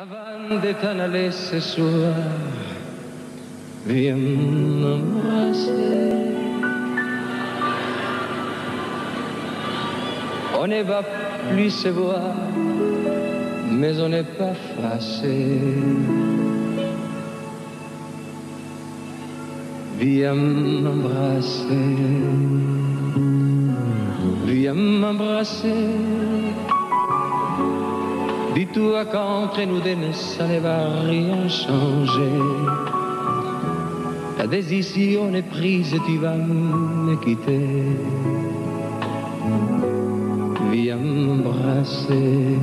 Avant de t'en aller ce soir, viens m'embrasser. On ne va plus se voir, mais on n'est pas fâché. Viens m'embrasser, viens m'embrasser. Dis-toi qu'entre nous deux, ça ne va rien changer. La décision est prise, tu vas me quitter. Viens m'embrasser.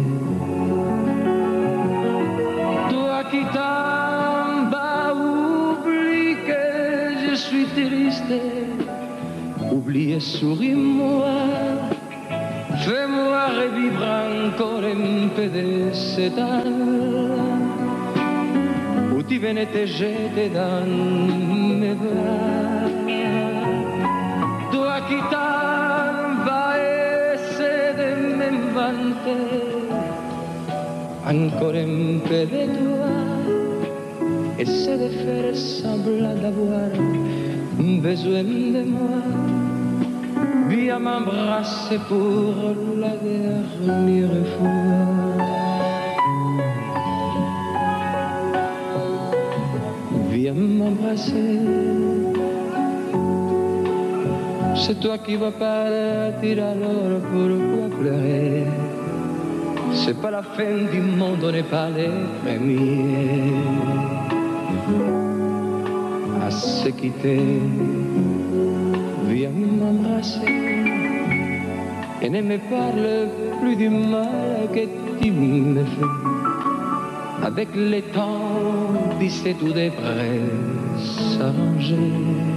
Toi qui t'en vas, oublie que je suis triste. Oublie et souris-moi. Fais-moi revivre encore un peu de cet âme où tu venais te jeter dans mes bras. Toi qui t'en vas, essaie de m'inventer encore un peu de toi. Essaie de faire semblant d'avoir besoin de moi. Viens m'embrasser pour la dernière fois. Viens m'embrasser. C'est toi qui vas partir alors pourquoi pleurer C'est pas la fin du monde, on n'est pas les premiers à se quitter viens m'embrasser et ne me parle plus du mal que tu me fais. Avec le temps, sais, tout devrait s'arranger.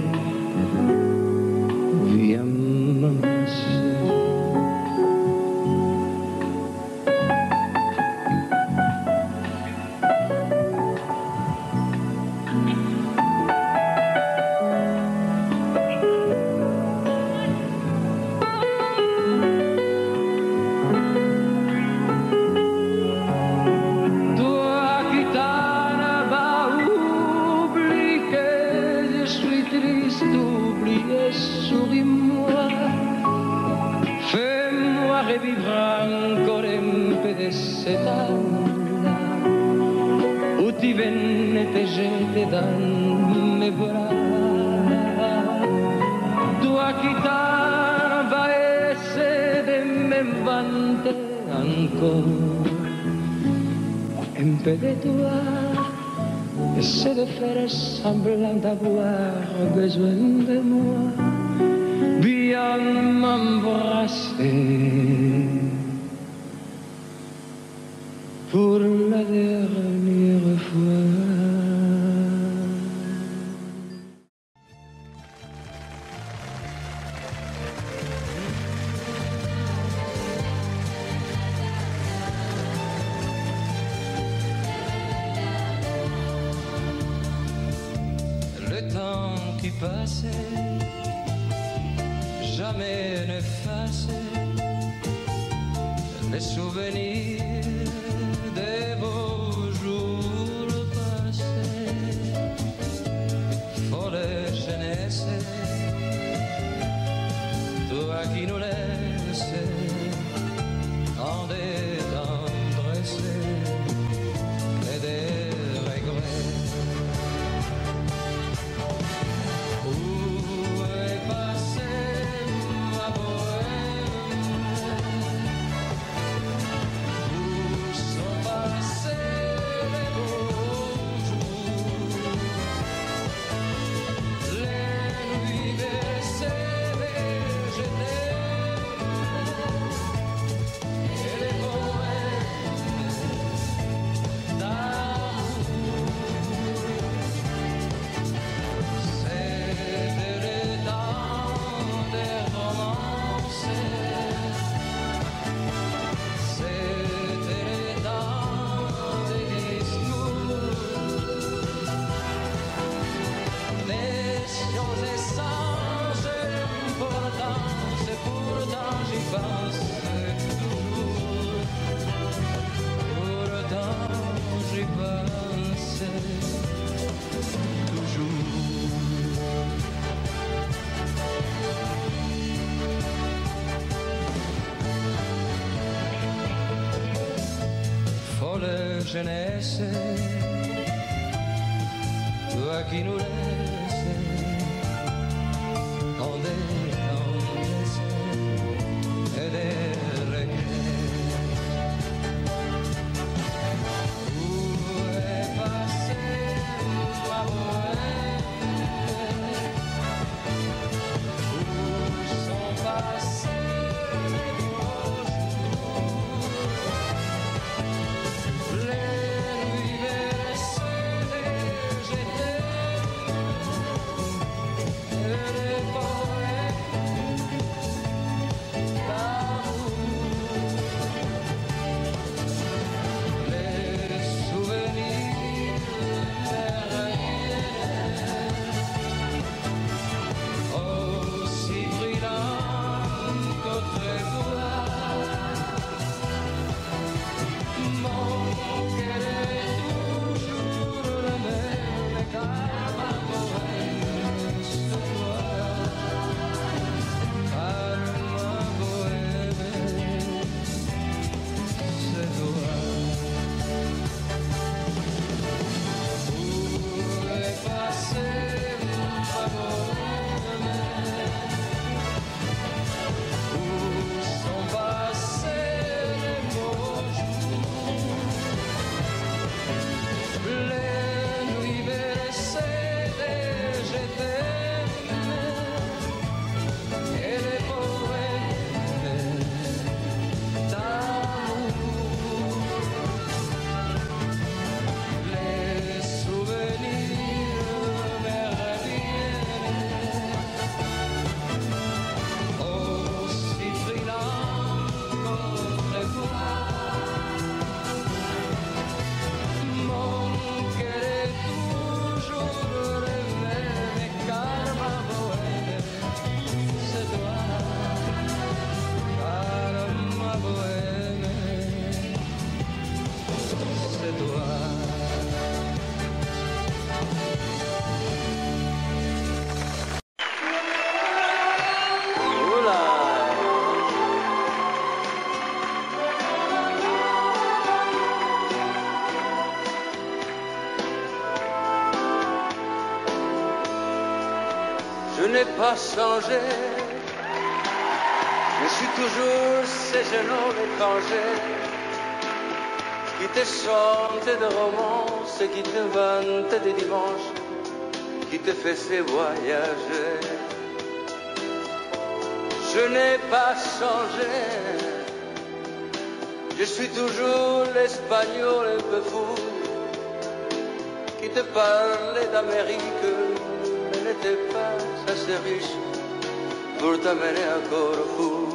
pas changé. Je suis toujours ces genoux étrangers qui te chantent de romances, qui te vantent des dimanches, qui te faisaient voyager. Je n'ai pas changé. Je suis toujours l'espagnol un peu fou qui te parlait d'Amérique, n'était pas Quantas te vis, pur t'avere ancora pur.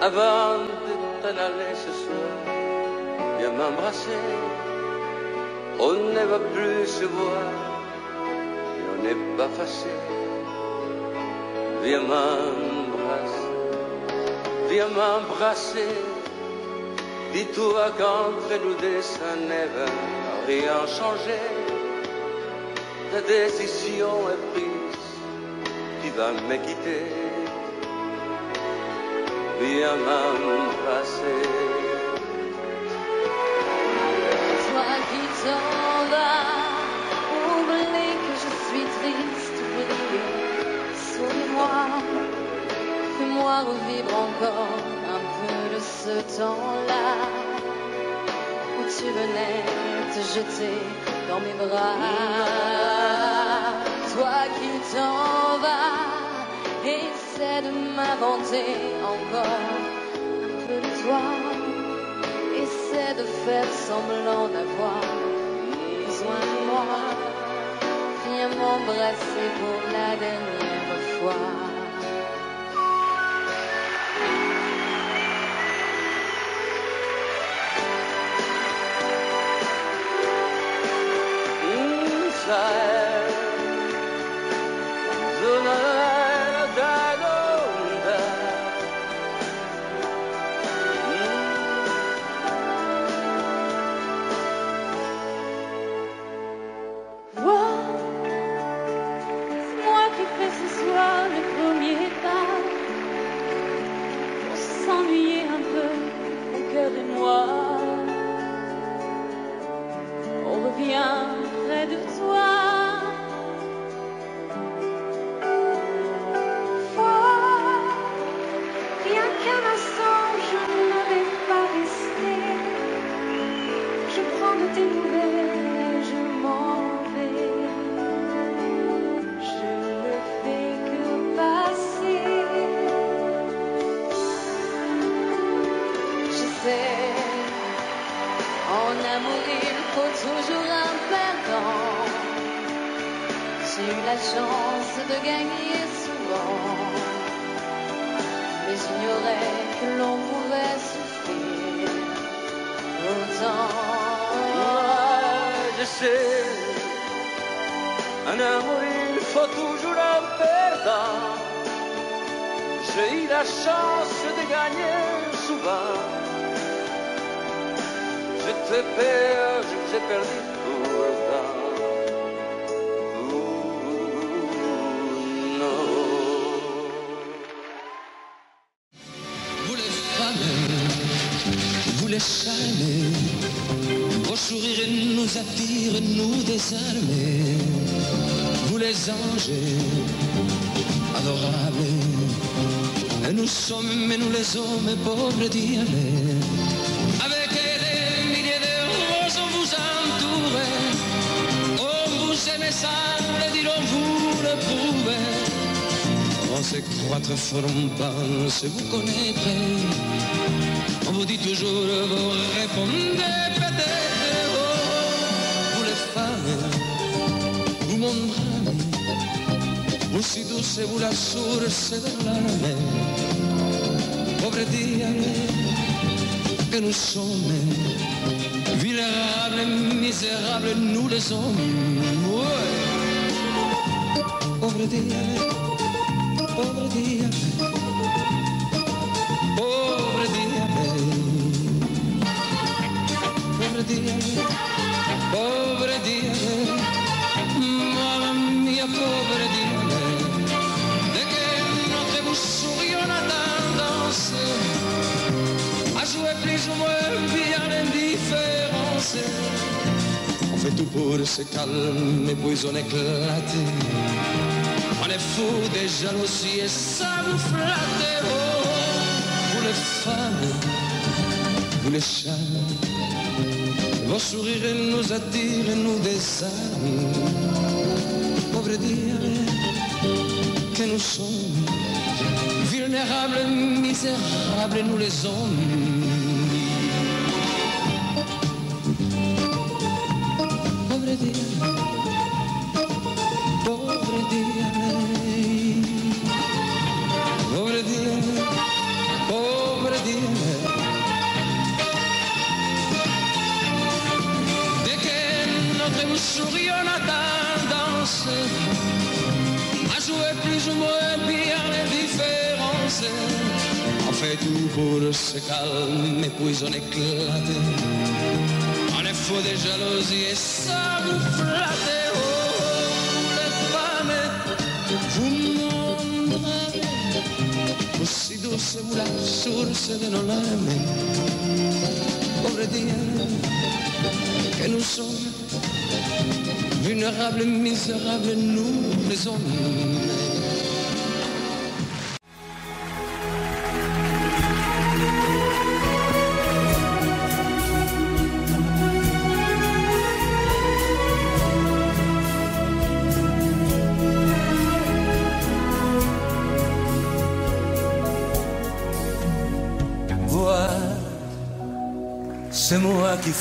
Avant de t'en aller ce soir. Viens m'embrasser, on ne va plus se voir et on n'est pas fâché. Viens m'embrasser, viens m'embrasser. Dis-toi qu'entre nous deux, ça ne va rien changer. Ta décision est prise, tu vas me quitter. Viens m'embrasser. Toi qui t'en vas, oublie que je suis triste, oublie. Souris-moi, fais-moi revivre encore un peu de ce temps-là où tu venais te jeter dans mes bras. Toi qui t'en vas, essaie de m'inventer encore un peu de toi. Essaie de faire semblant d'avoir besoin de moi. Viens m'embrasser pour la dernière fois. Adorables, et nous sommes, mais nous les hommes, pauvres diables. Avec des milliers de roses, on vous entoure, on vous aime semble, diront vous le prouvez. On se croit très fort, on pense vous connaître. On vous dit toujours, vous répondez vous si douce, vous la source de l'âme. Pauvre diable, que nous sommes, vulnérables, misérables, nous les hommes. Ouais. Pauvre diable. Pobre diable, pour se calmer, puis on éclate. On est fou des jalousies et ça nous flatte. Oh, vous les femmes, vous les charmes, vos sourires nous attirent, nous désarment. Pauvre dire que nous sommes vulnérables, misérables, nous les hommes. Source de nos larmes. Pauvre dire que nous sommes vulnérables, misérables, nous les hommes.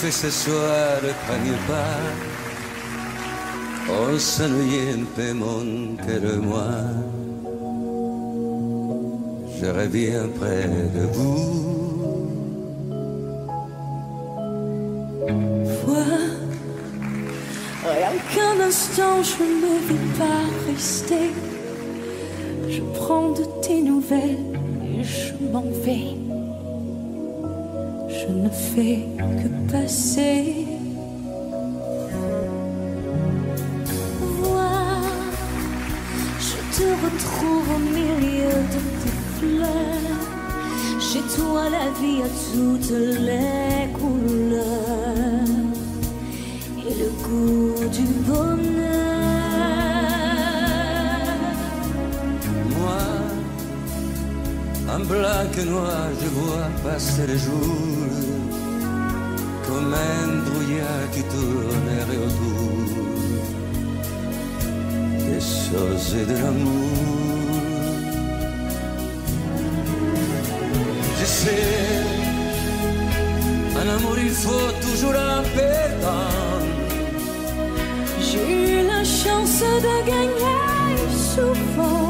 Fais ce soir premier pas. On s'ennuyait un peu mon cœur et moi. Je reviens près de vous. Rien qu'un instant, je ne vais pas rester. Je prends de tes nouvelles et je m'en vais. Noir, je vois passer les jours comme un brouillard qui tournerait autour des choses et de l'amour. Je sais, un amour il faut toujours un temps. J'ai eu la chance de gagner souvent.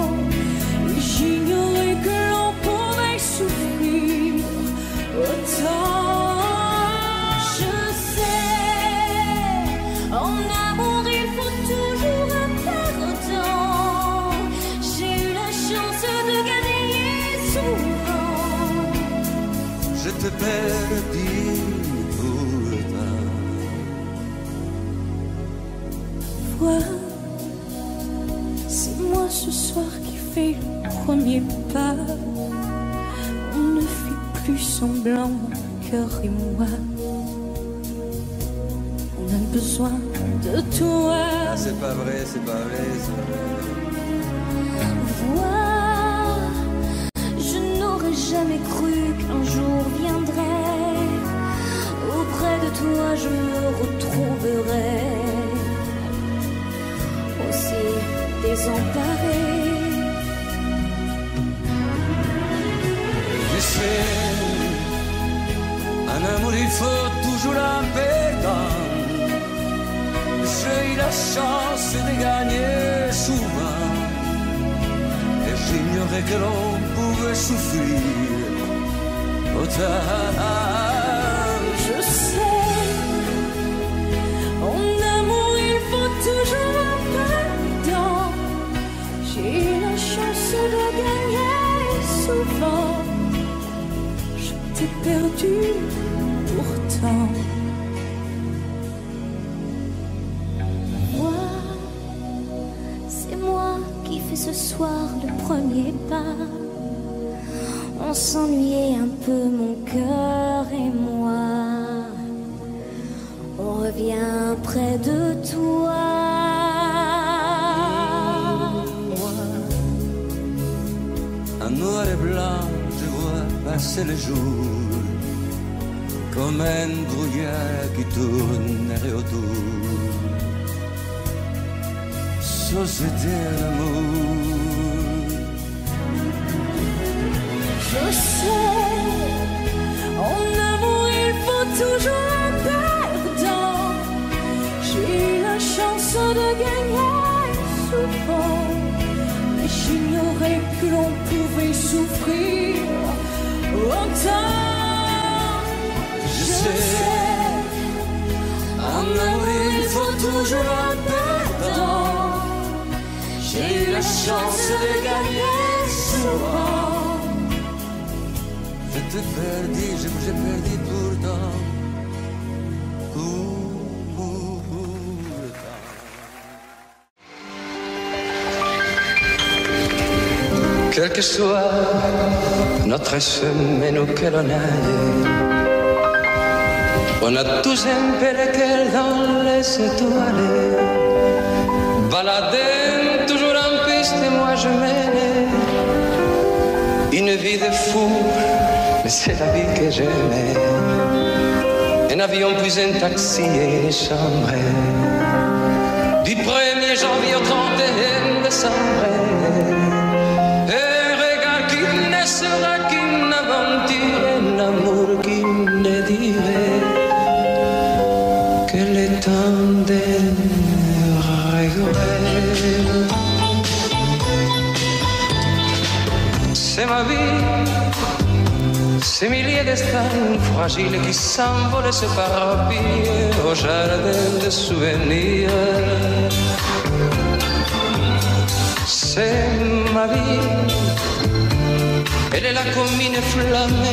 Semblant, mon cœur et moi. On a besoin de toi. Ah, c'est pas vrai, c'est pas vrai, c'est pas vrai. Vois, je n'aurais jamais cru qu'un jour viendrait. Auprès de toi, je me retrouverais aussi désemparée. Chance de gagner souvent. Et j'ignorais que l'on pouvait souffrir autant. Je sais, en amour il faut toujours un temps. J'ai la chance de gagner souvent. Je t'ai perdu le premier pas. On s'ennuyait un peu, mon cœur et moi. On revient près de toi. Moi, un noir et blanc, je vois passer le jour. Comme un brouillard qui tourne et autour. Société l'amour que l'on pouvait souffrir autant. Je sais, en amour il faut toujours un perdant. J'ai eu la chance de gagner souvent. Je te perdu, je vous ai perdu. Pourtant. Quel que soit notre chemin auquel on aille, on a tous un cœur dans les étoiles. Baladin, toujours en piste, moi je mène une vie de fou, mais c'est la vie que j'aimais. Un avion puis un taxi et une chambre. Du 1er janvier au 31 décembre. Ma vie, ces milliers destins fragiles qui s'envolent se parapillent au jardin de souvenirs. C'est ma vie, elle est là comme une flamme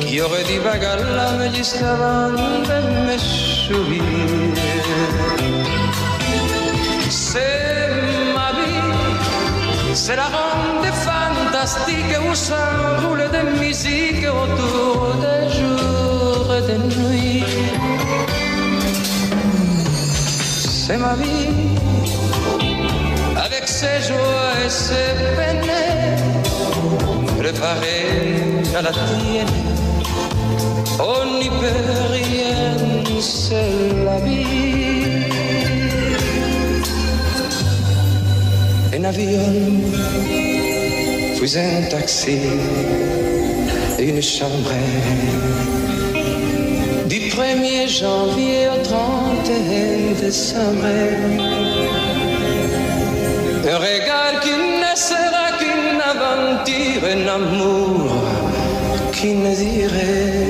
qui aurait dit vague à l'âme juste avant de me sourire. C'est ma vie, c'est la ronde fantastique où s'enroule de musique autour des jours et des nuits. C'est ma vie, avec ses joies et ses peines, préparée à la tienne. On n'y peut rien, c'est la vie. Un avion, puis un taxi, et une chambre. Du 1er janvier au 31 décembre. Un regard qui ne sera qu'une aventure, un amour qui ne dirait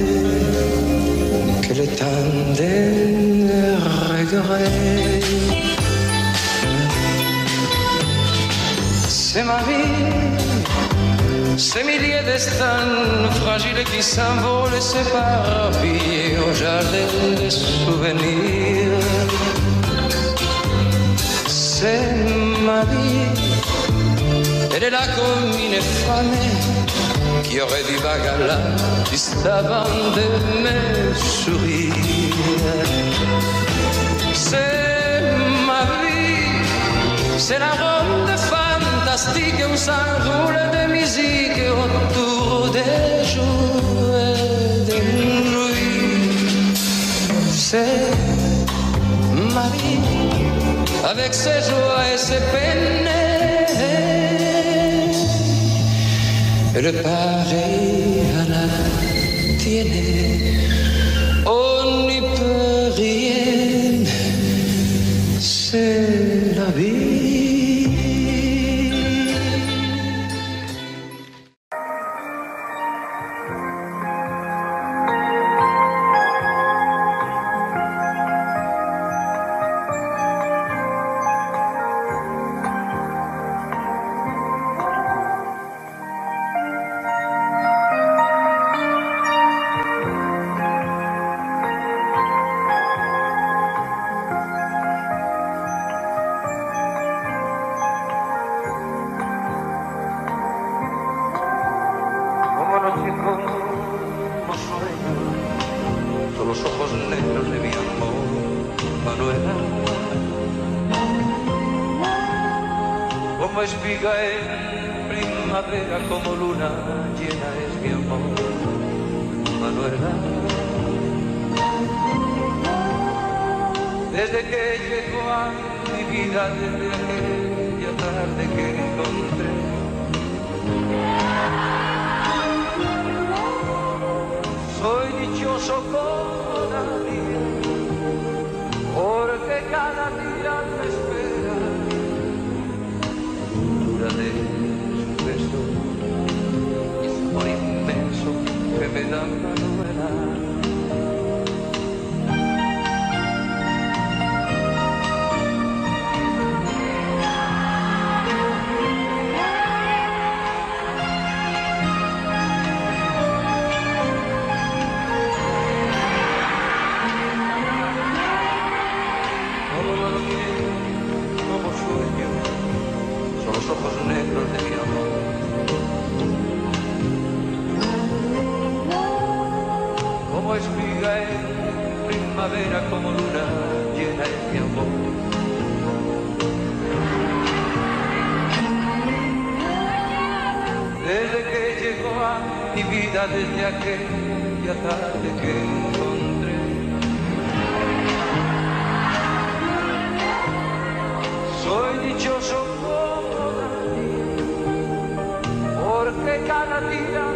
que le temps des regrets. C'est ma vie, ces milliers destins fragiles qui s'envolent et s'éparpillent au jardin des souvenirs. C'est ma vie, elle est là comme une femme qui aurait du bagala juste avant de me sourire. C'est ma vie, c'est la ronde fantastique où s'enroule de musique autour des jours et des. C'est ma vie, avec ses joies et ses peines. Est pareille à la tienne. On n'y peut rien, c'est vida desde aquella tarde que encontré. Soy dichoso como nadie, porque cada día me espera dura de su beso, por inmenso que me da primavera como luna llena de mi amor. Desde que llegó a mi vida, desde aquella tarde que encontré. Soy dichoso por porque cada día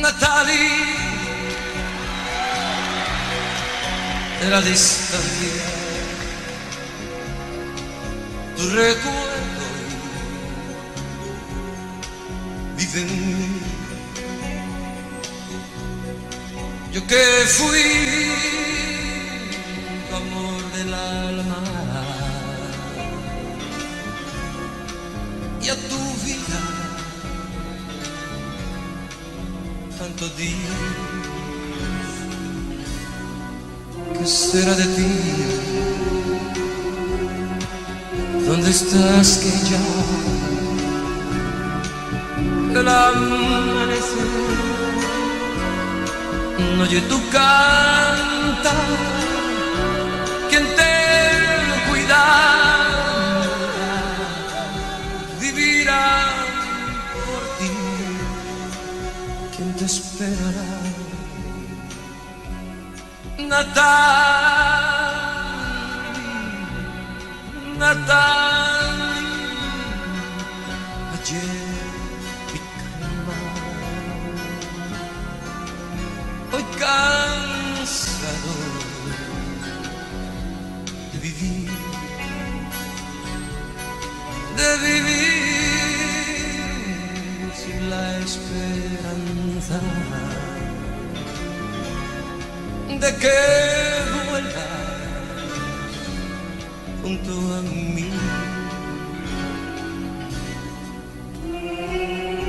Natalie de la distancia tu recuerdo vive yo que fui oye tu canta? ¿Quién te cuidará? Vivirá por ti. ¿Quién te esperará? Natal, de que vuelvas junto a mí.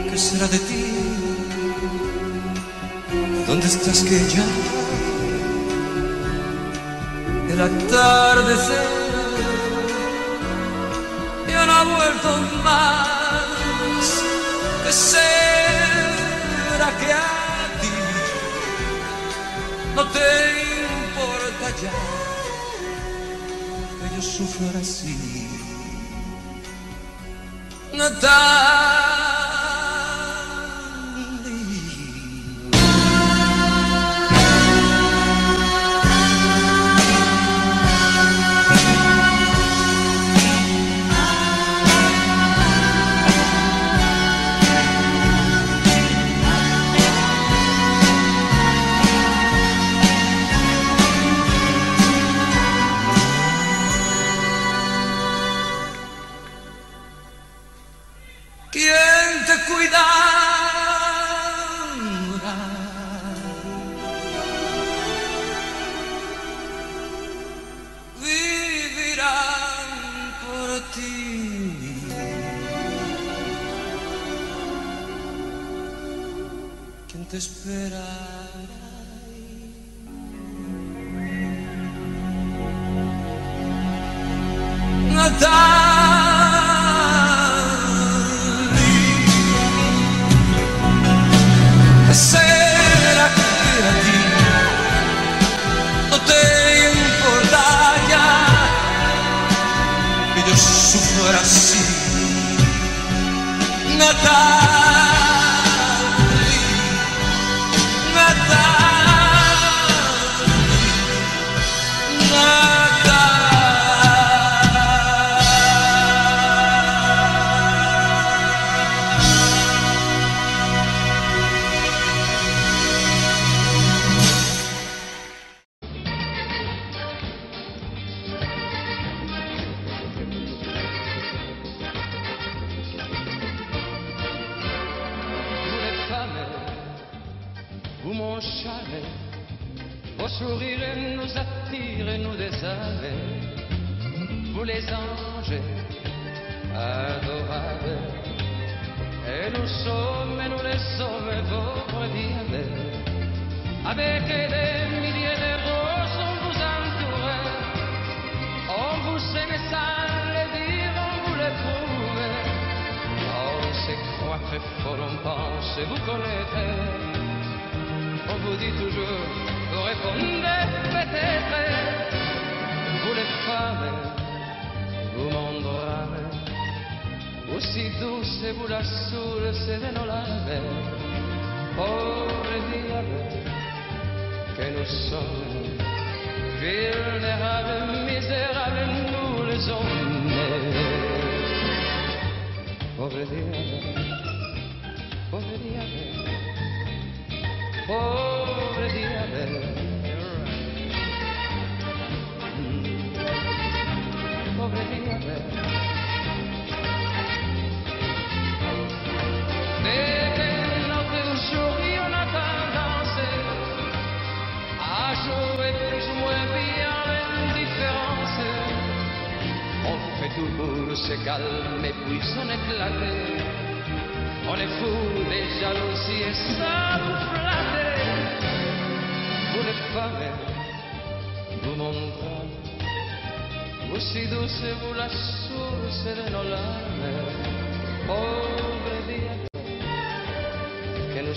¿Qué será de ti? ¿Dónde estás que ya? El atardecer ya no ha vuelto más. ¿Qué será que ti? No te importa ya que yo sufra así. Natalie.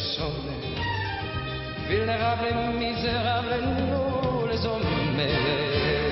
sonne, vulnérable, misérable, nous les hommes. Mais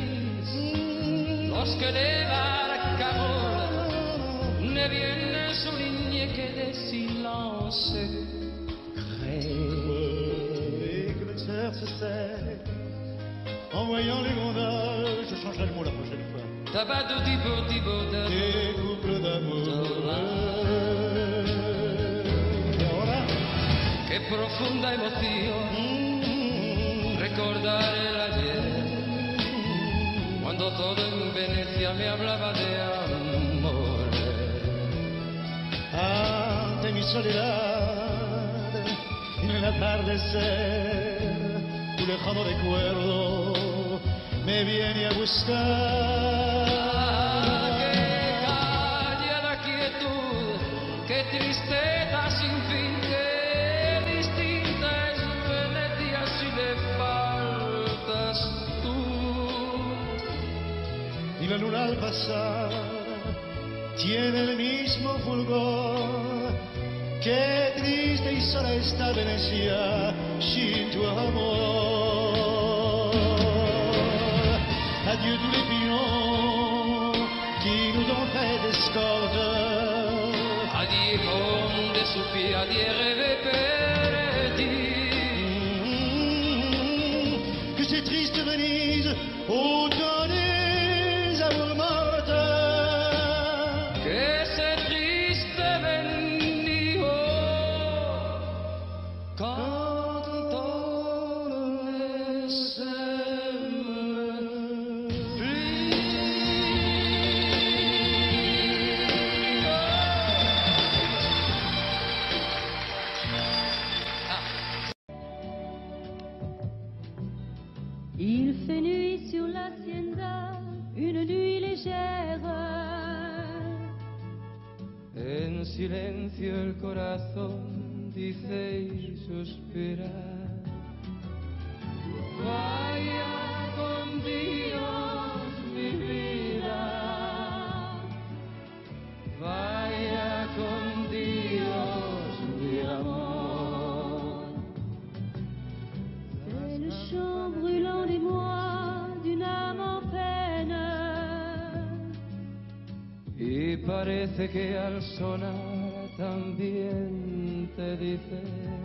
bosque de viene su niña que de silence En voyant les rondages, je changerai le mot la prochaine fois. T'as pas de tibou, d'amour. Que profonde émotion. Mmh. Recordare la todo en Venecia me hablaba de amor. Ah, de mi soledad en el atardecer, tu lejano recuerdo me viene a buscar. Ah, qué callada quietud, qué tristeza. al pasar tiene el mismo fulgor. Qué triste y sola está Venecia sin tu amor. Adieu tous les pions qui nous ont fait d'escorte. Adieu comme des soupirs, adieu rêver que c'est mm, triste Venise, oh persona también te dice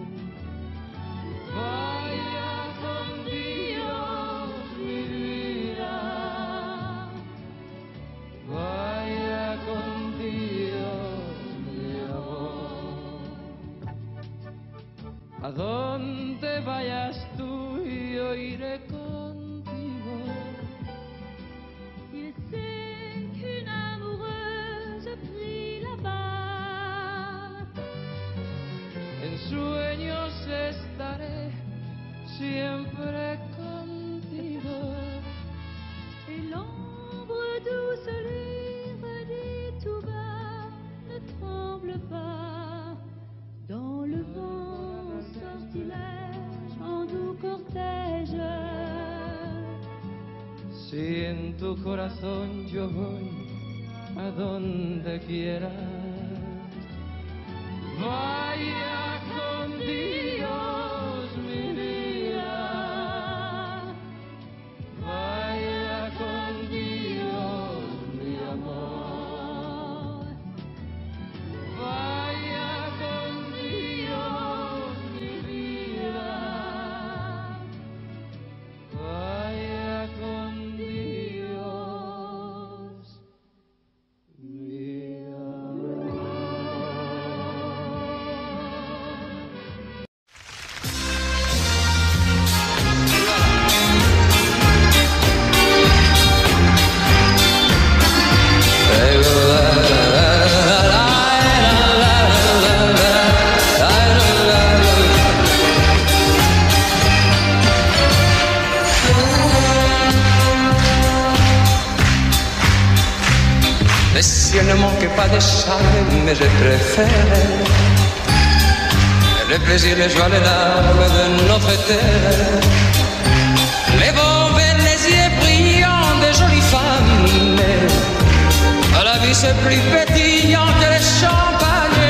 c'est plus pétillant que les champagnes.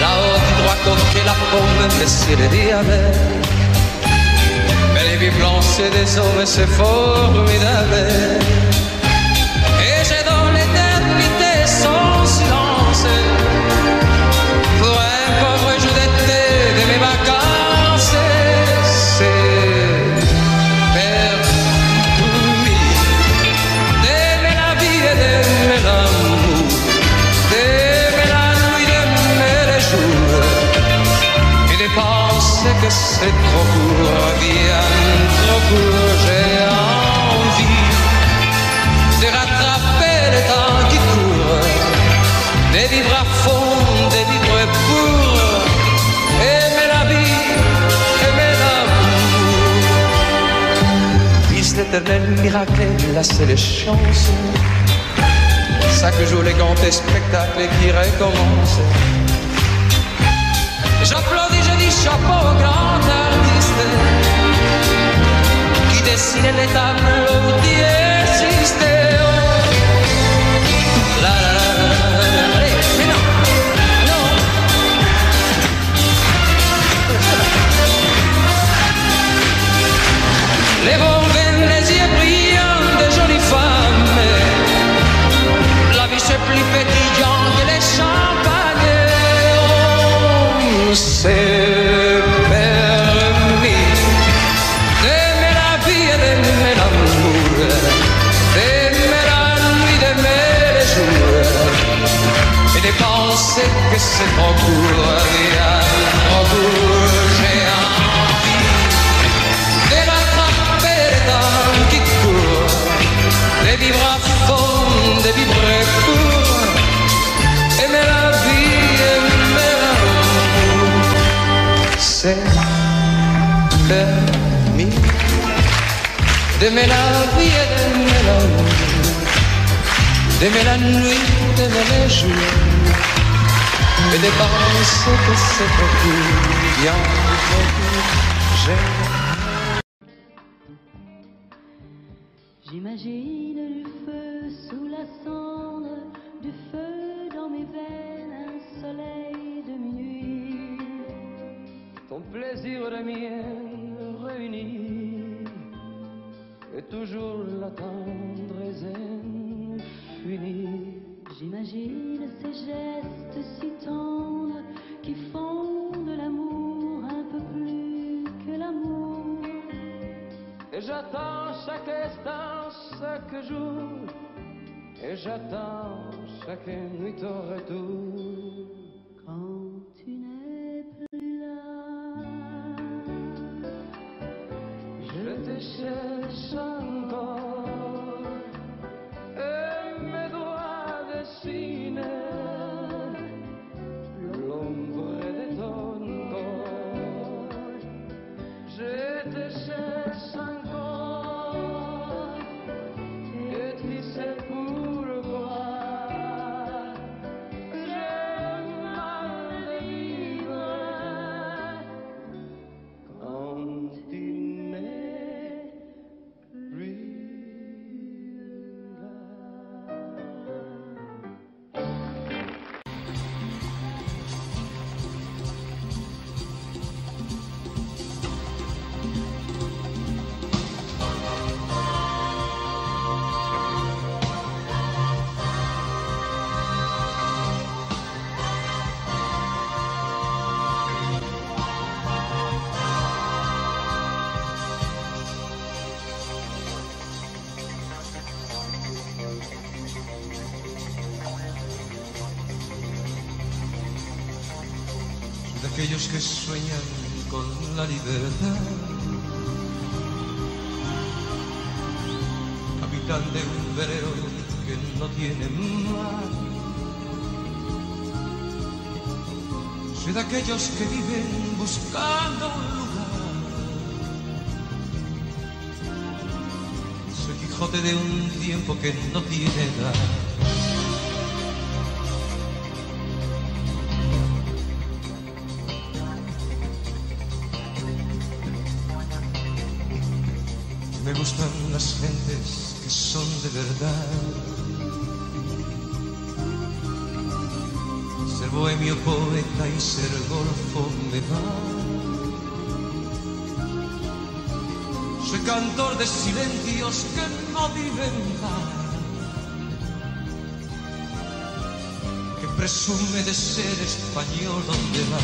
Là-haut du droit côté, la paume, mais c'est le diable. Mais les vies blancs, c'est des hommes, c'est formidable. c'est trop court, bien trop court, j'ai envie de rattraper le temps qui court, de vivre à fond, de vivre pour aimer la vie, aimer l'amour. Puisse l'éternel miracle glacer les chances, chaque jour les grands spectacles qui recommencent. Chapeau au grand artiste qui dessine les tableaux qui existent. La, la, mais non, non. Les vins, les yeux brillants des jolies femmes. La vie c'est plus pétillant que les champagnes. On c'est trop court, bien trop court. J'ai envie de rattraper le temps qui court, de vivre à fond, de vivre pour, aimer la vie, aimer l'amour. C'est permis d'aimer la vie et d'aimer l'amour, d'aimer la nuit, d'aimer les jours, et de penser que c'est trop court, chaque jour, et j'attends chaque nuit au retour. Quand tu n'es plus là, Je te cherche encore, et mes doigts dessinent l'ombre de ton corps. Je te cherche Quijote de un tiempo que no tiene edad. Me gustan las gentes que son de verdad. Ser bohemio poeta y ser golfo me va. Soy cantor de silencios que no viven paz. Que presume de ser español donde va.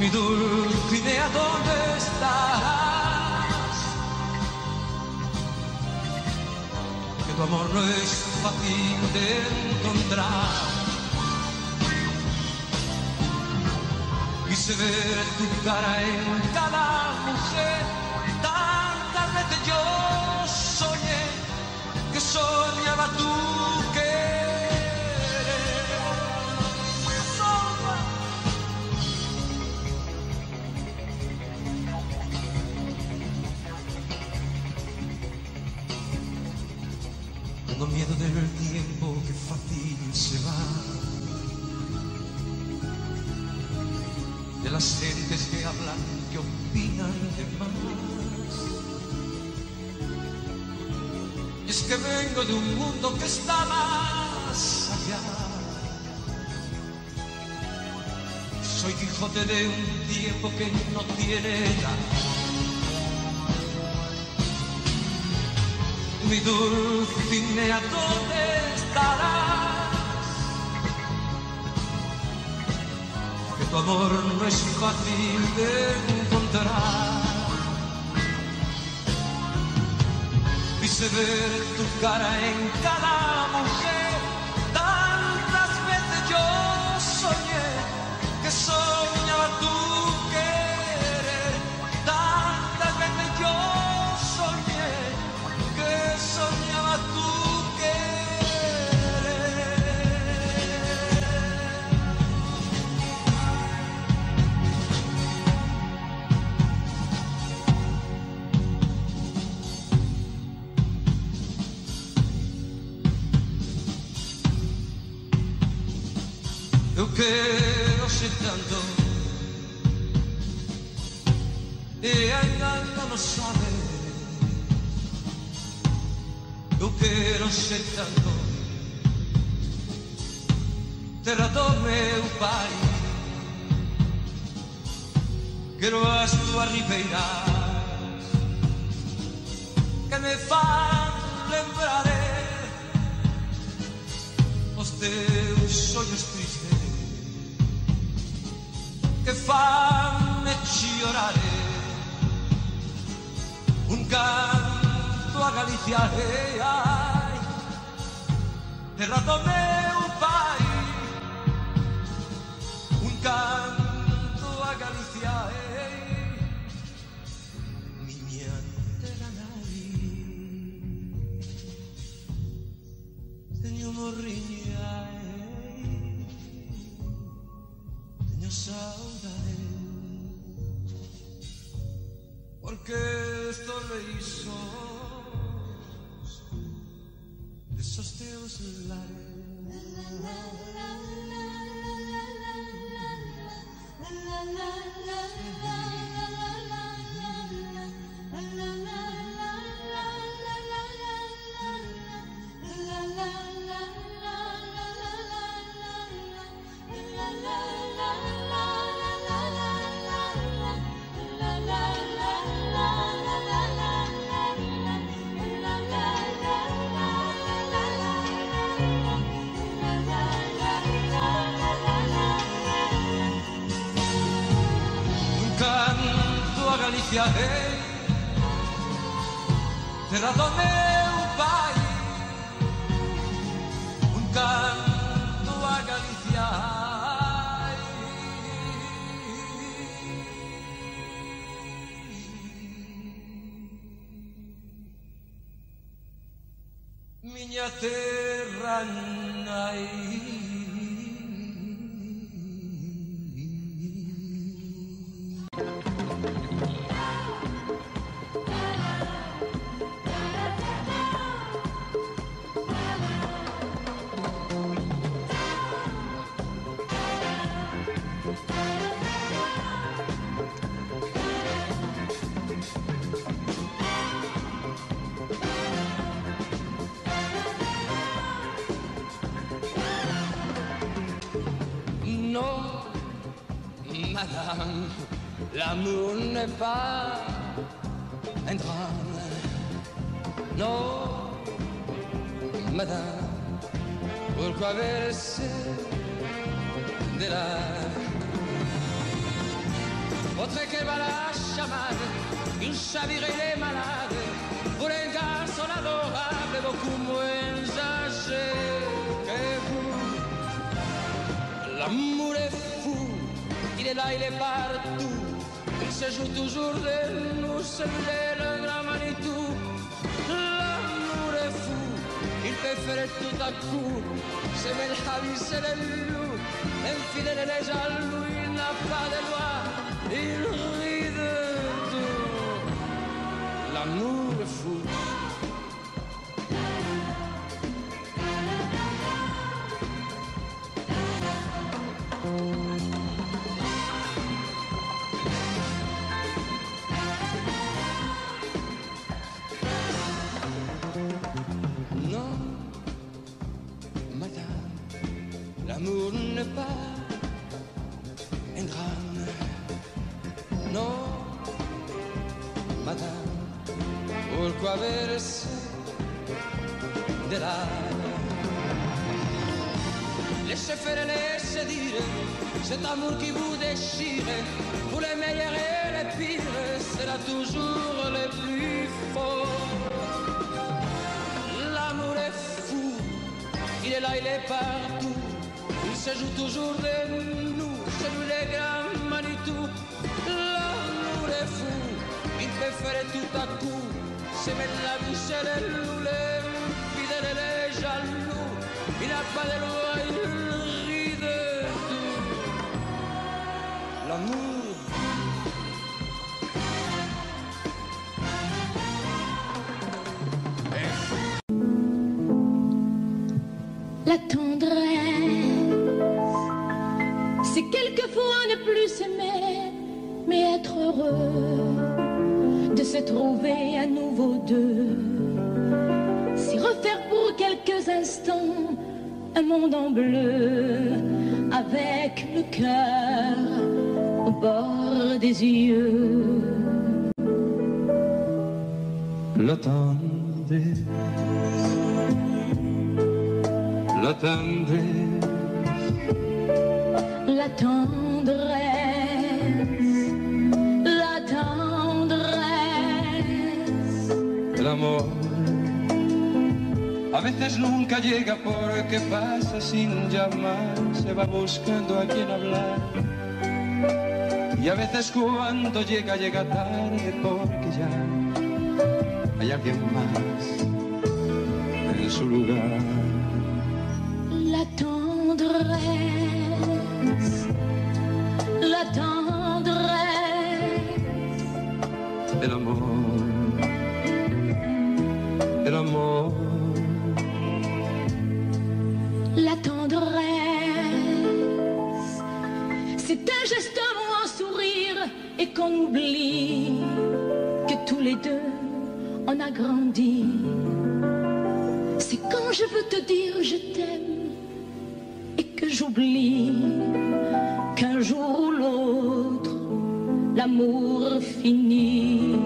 Mi Dulcinea, ¿dónde estás? Que tu amor no es fácil de encontrar. severe tu cara è lontana con sé de un mundo que está más allá. Soy Quijote de un tiempo que no tiene edad. Mi dulce Inea, ¿dónde estarás? Que tu amor no es fácil de encontrar. se ver tu cara em cada no sabe. Tú che non sei tanto, terratome un paio, che non as tua ribeiras, che me fan lembrar os teus sonhos tristes, che fanno me chorare. Ansia, hey, ay, de ratoneo. 就是爱。来吧 al des yeux. La tendresse, la tendresse, La tendresse, la tendresse. el amor. A veces nunca llega porque pasa sin llamar, se va buscando a quien hablar. Y a veces cuando llega, llega tarde porque ya hay alguien más en su lugar. C'est quand je veux te dire je t'aime et que j'oublie qu'un jour ou l'autre l'amour finit.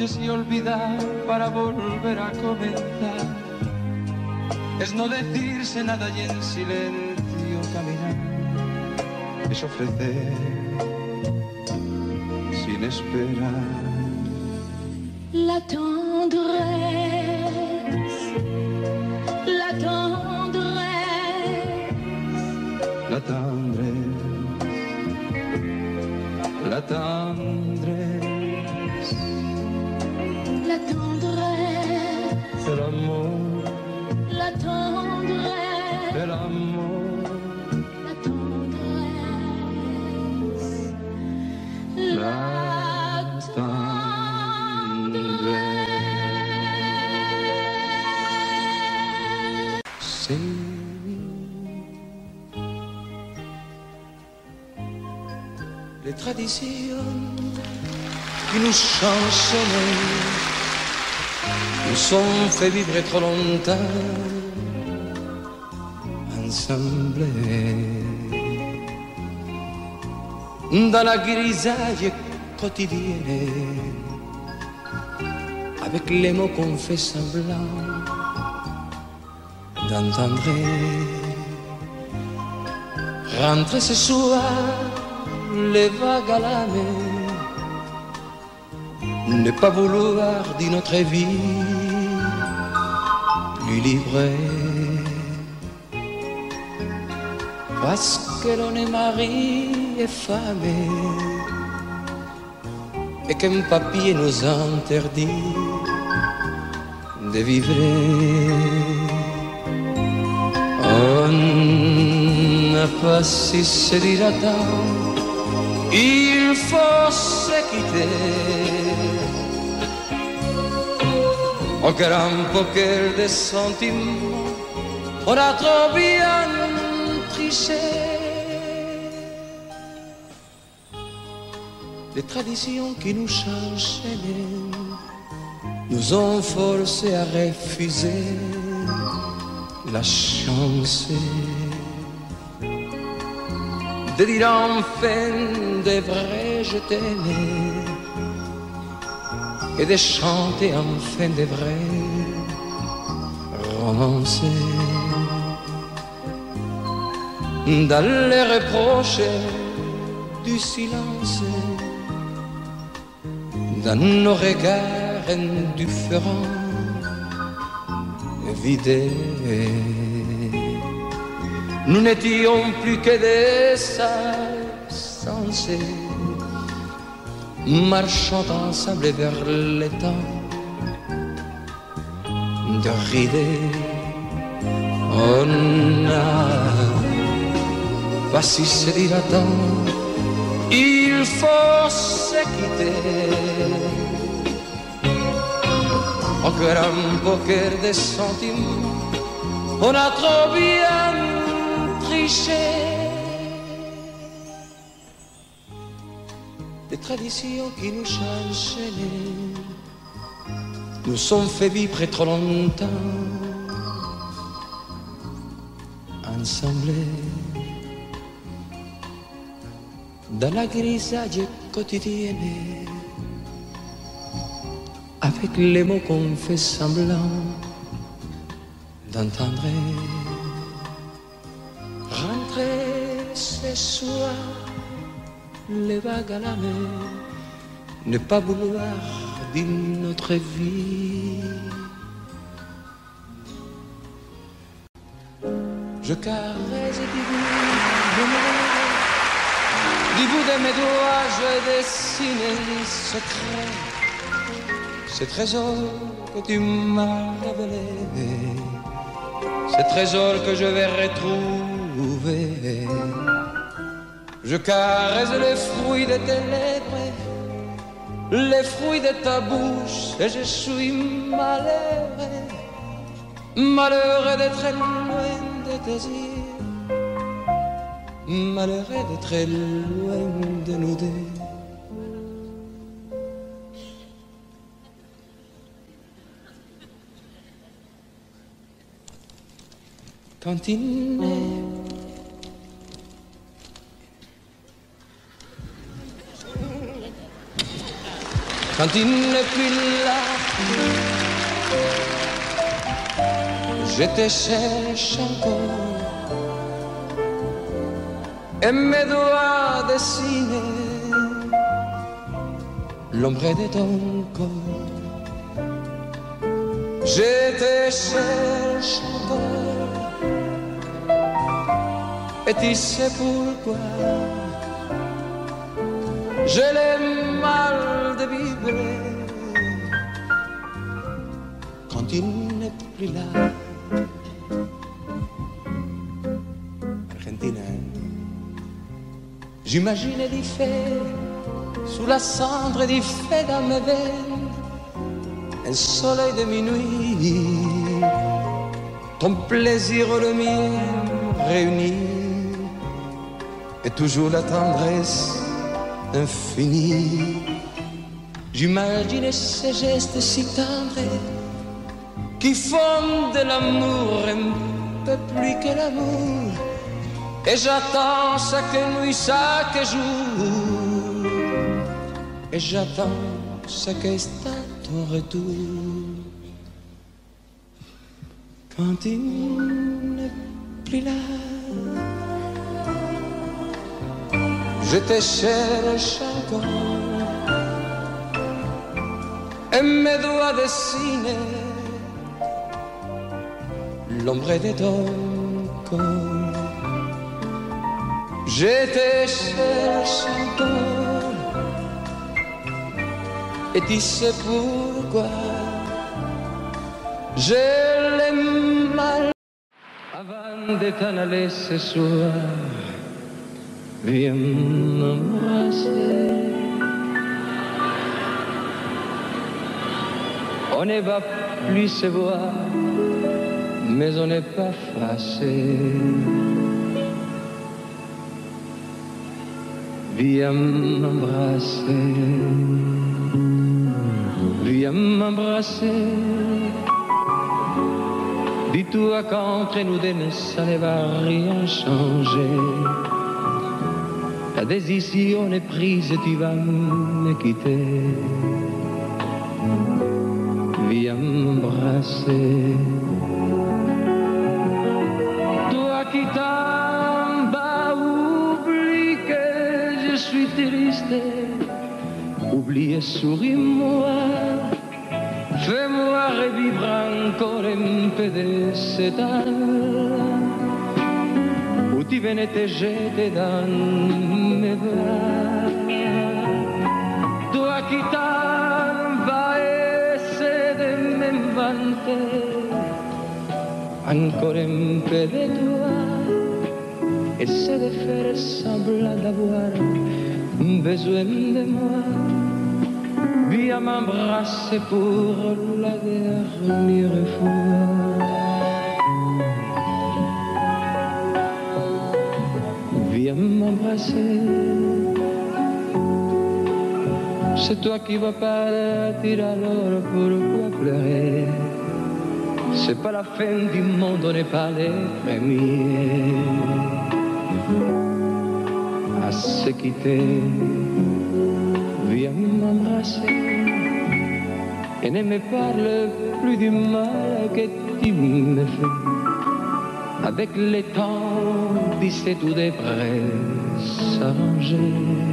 Reproches y olvidar para volver a comenzar. Es no decirse nada y en silencio caminar. Es ofrecer sin esperar. la tendresse, la tendresse, La tendresse, la tendresse, qui nous ont fait vivre trop longtemps ensemble. Dans la grisaille quotidienne, avec les mots qu'on fait semblant d'entendre. Rentrer ce soir, les vagues à la mer, ne pas vouloir d'une autre vie, lui livrer. Parce que l'on est mari et femme et qu'un papier nous interdit de vivre. On n'a pas si se tant, il faut se quitter Au grand poker des sentiments, on a trop bien triché. Les traditions qui nous changeaient nous ont forcés à refuser la chance. De dire enfin des vrais je t'aimais et de chanter enfin des vrais dans les reproches du silence dans nos regards indifférents vidés nous n'étions plus que des insensés, marchant ensemble vers l'étang de rider. On n'a pas si se attends, il faut se quitter. Au grand poker des sentiments, on a trop bien des traditions qui nous changeaient, nous sont fait vivre trop longtemps, ensemble, dans la grisaille quotidienne, avec les mots qu'on fait semblant d'entendre. Rentrer ce soir, les vagues à la mer, ne pas vouloir dire notre vie. Je caresse du bout du bout de mes doigts, je dessine les secrets, ce trésor que tu m'as révélé, ce trésor que je vais retrouver je caresse les fruits de tes lèvres, les fruits de ta bouche, et je suis malheureux, malheureux d'être loin de tes yeux, malheureux d'être loin de nous deux. Quand quand il n'est plus là. Je te cherche encore et mes doigts dessinent l'ombre de ton corps. Je te cherche encore et tu sais pourquoi. Je l'ai mal de vivre quand il n'est plus là. Argentina, j'imagine du fait sous la cendre du fait dans mes veines, un soleil de minuit, ton plaisir le mien réunis, et toujours la tendresse infinie. J'imagine ces gestes si tendres qui font de l'amour un peu plus que l'amour. Et j'attends chaque nuit, chaque jour. Et j'attends chaque instant ton retour. Quand il n'est plus là. Je te cherche encore et mes doigts dessinent l'ombre de ton corps. Je te cherche encore et tu sais pourquoi? Je l'aime mal avant de t'en aller ce soir. Viens m'embrasser. On ne va plus se voir, mais on n'est pas fâché. Viens m'embrasser, viens m'embrasser. Dis-toi qu'entre nous deux, ça ne va rien changer. La décision est prise, tu vas me quitter. Viens m'embrasser. Toi qui t'en vas, oublie que je suis triste. Oublie et souris-moi. Fais-moi revivre encore un peu de cet âme où tu venais te jeter dans mes bras. Toi qui t'en vas, essaie de m'inventer encore un peu de toi. Essaie de faire semblant d'avoir besoin de moi. Viens m'embrasser pour la dernière fois. C'est toi qui vas partir alors pourquoi pleurer C'est pas la fin du monde, on n'est pas les premiers à se quitter. Viens m'embrasser et ne me parle plus du mal que tu me fais. Avec le temps, sais, tout devrait s'arranger.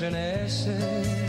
Russian asses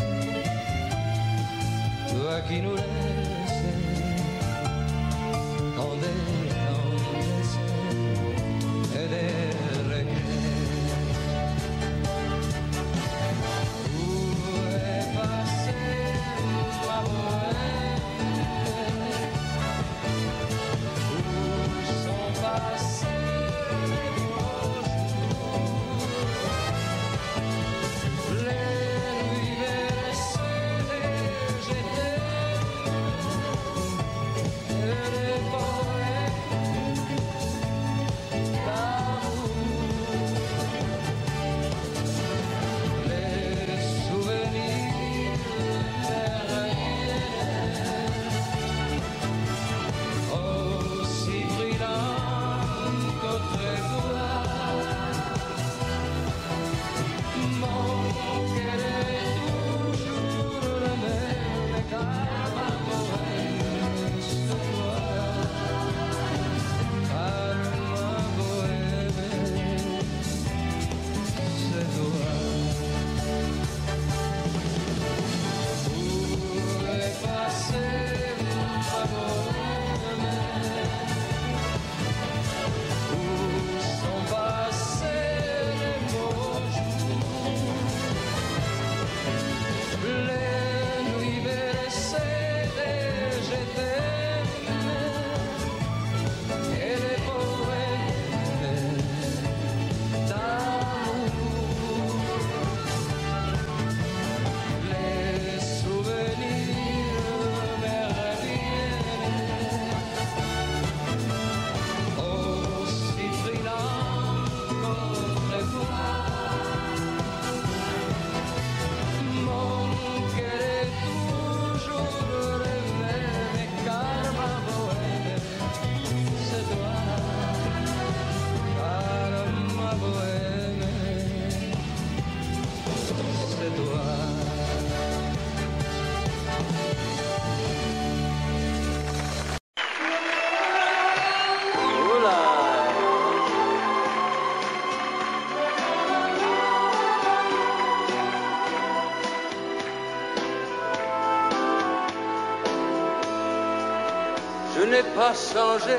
pas changé.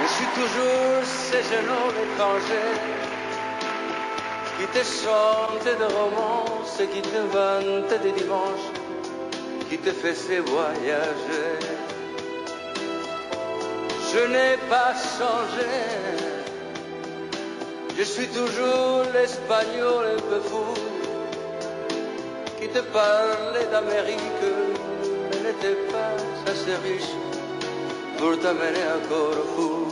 Je suis toujours ces jeunes hommes étrangers qui te chantent de romances, qui t'inventent des dimanches, qui te faisaient voyager. Je n'ai pas changé. Je suis toujours l'espagnol un peu fou qui te parle d'Amérique yaşlamış Burada bere korku.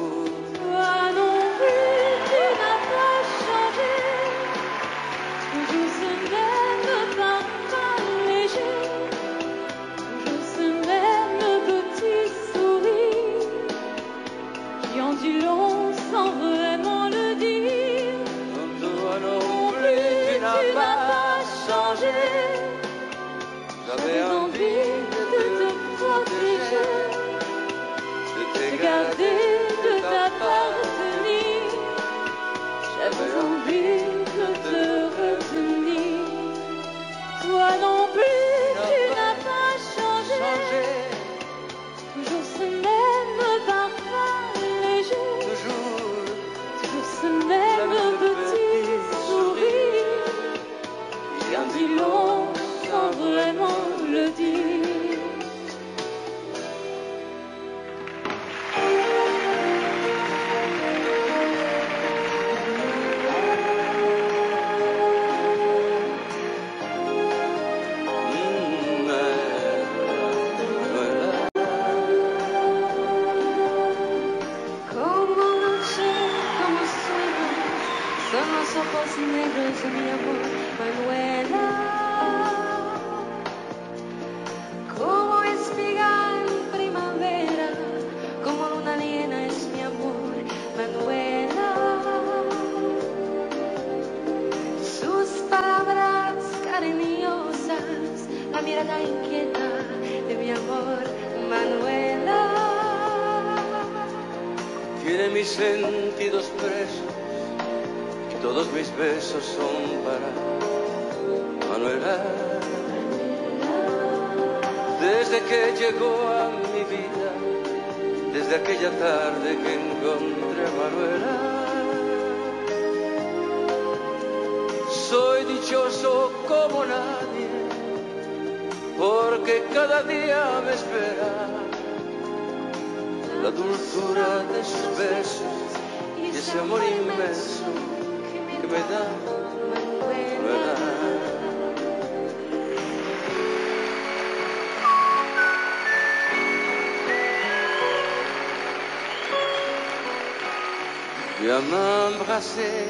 Viens m'embrasser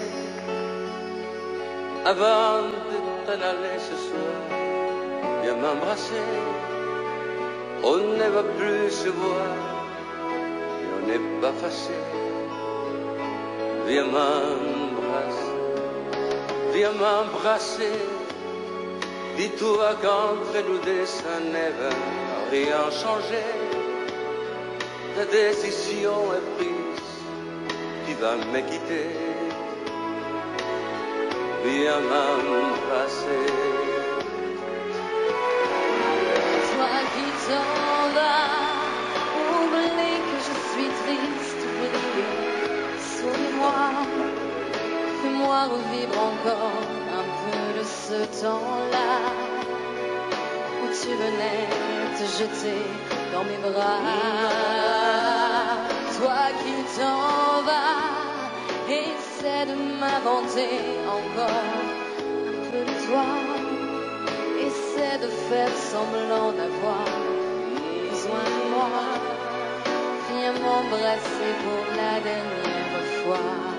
avant de t'en aller ce soir. Viens m'embrasser, on ne va plus se voir et on n'est pas fâché. Viens m'embrasser, viens m'embrasser. Dis-toi qu'entre nous deux, ça ne va rien changer. Ta décision est prise, tu vas me quitter. Viens m'embrasser. Toi qui t'en vas, oublie que je suis triste, oublie. Souris-moi, fais-moi revivre encore un peu de ce temps-là où tu venais te jeter dans mes bras. Toi qui t'en vas, essaie de m'inventer encore un peu de toi. Essaie de faire semblant d'avoir besoin de moi. Viens m'embrasser pour la dernière fois.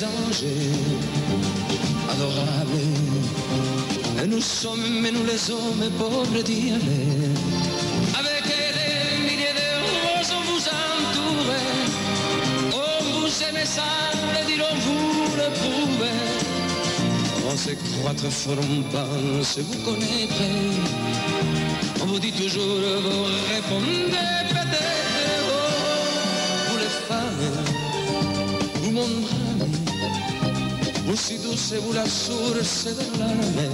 Vous anges, adorables, et nous sommes, mais nous les hommes, pauvres diables. Avec des milliers de roses, on vous entoure, on vous aime dirons-vous le prouver. On se croit très fort, on pense vous connaître. On vous dit toujours, vous répondez vous si douce, vous la source de l'âme.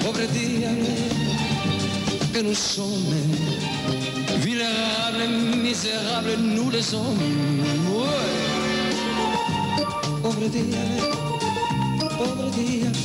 Pauvre diable, que nous sommes, vulnérables, misérables, nous les hommes. Ouais. Pauvre diable. Pobre diable,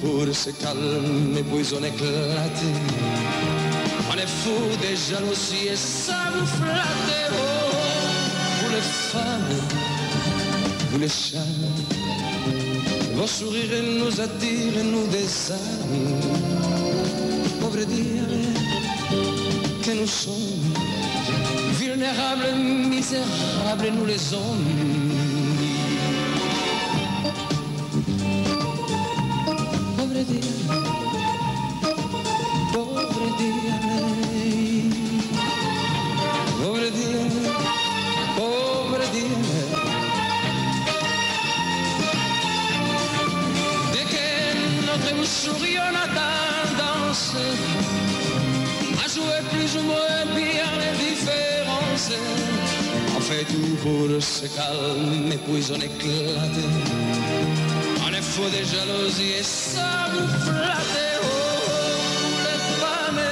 pour se calmer, puis on éclate. On est fou des jalousies et ça vous flatte. Oh, les femmes, vous les chats, vos sourires nous attirent, nous désarment. Pauvre dire que nous sommes vulnérables, misérables, nous les hommes. Et ça vous flatte. Oh, les femmes,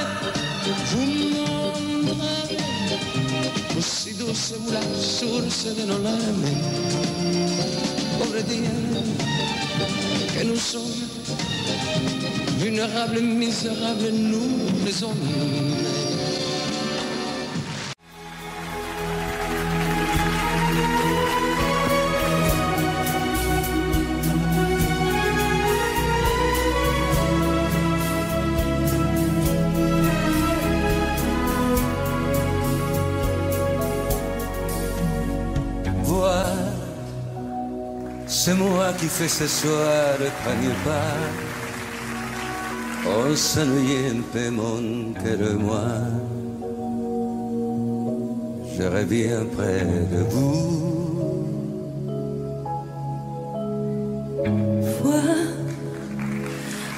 vous m'emmenez. Aussi douce vous la source de nos larmes. Pauvre dire que nous sommes vulnérables, misérables, nous les hommes. Qui fais ce soir premier pas. On s'ennuie un peu mon cœur de moi. Je reviens près de vous.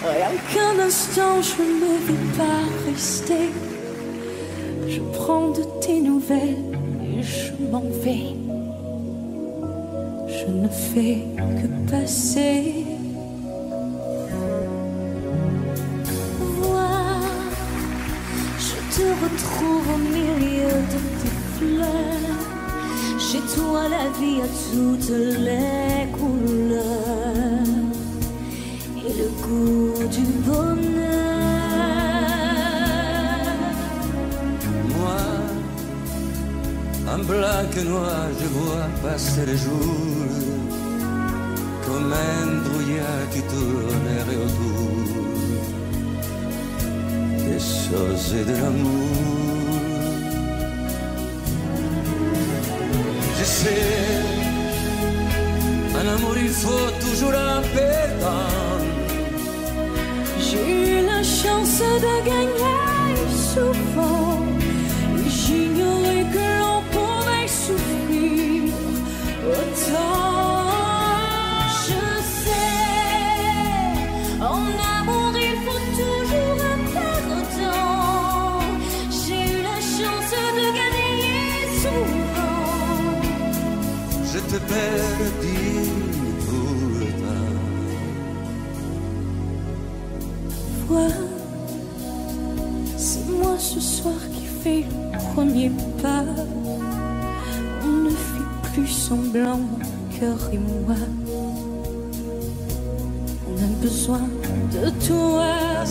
Rien qu'un instant, je ne vais pas rester. Je prends de tes nouvelles et je m'en vais. Je ne fais que passer. Vois, je te retrouve au milieu de tes fleurs. Chez toi, la vie a toutes les couleurs et le goût du bonheur. Moi, en blanc et noir, je vois passer les jours comme brouillard qui tournerait autour des choses et de l'amour. Je sais, un amour il faut toujours un perdant. J'ai eu la chance de gagner souvent.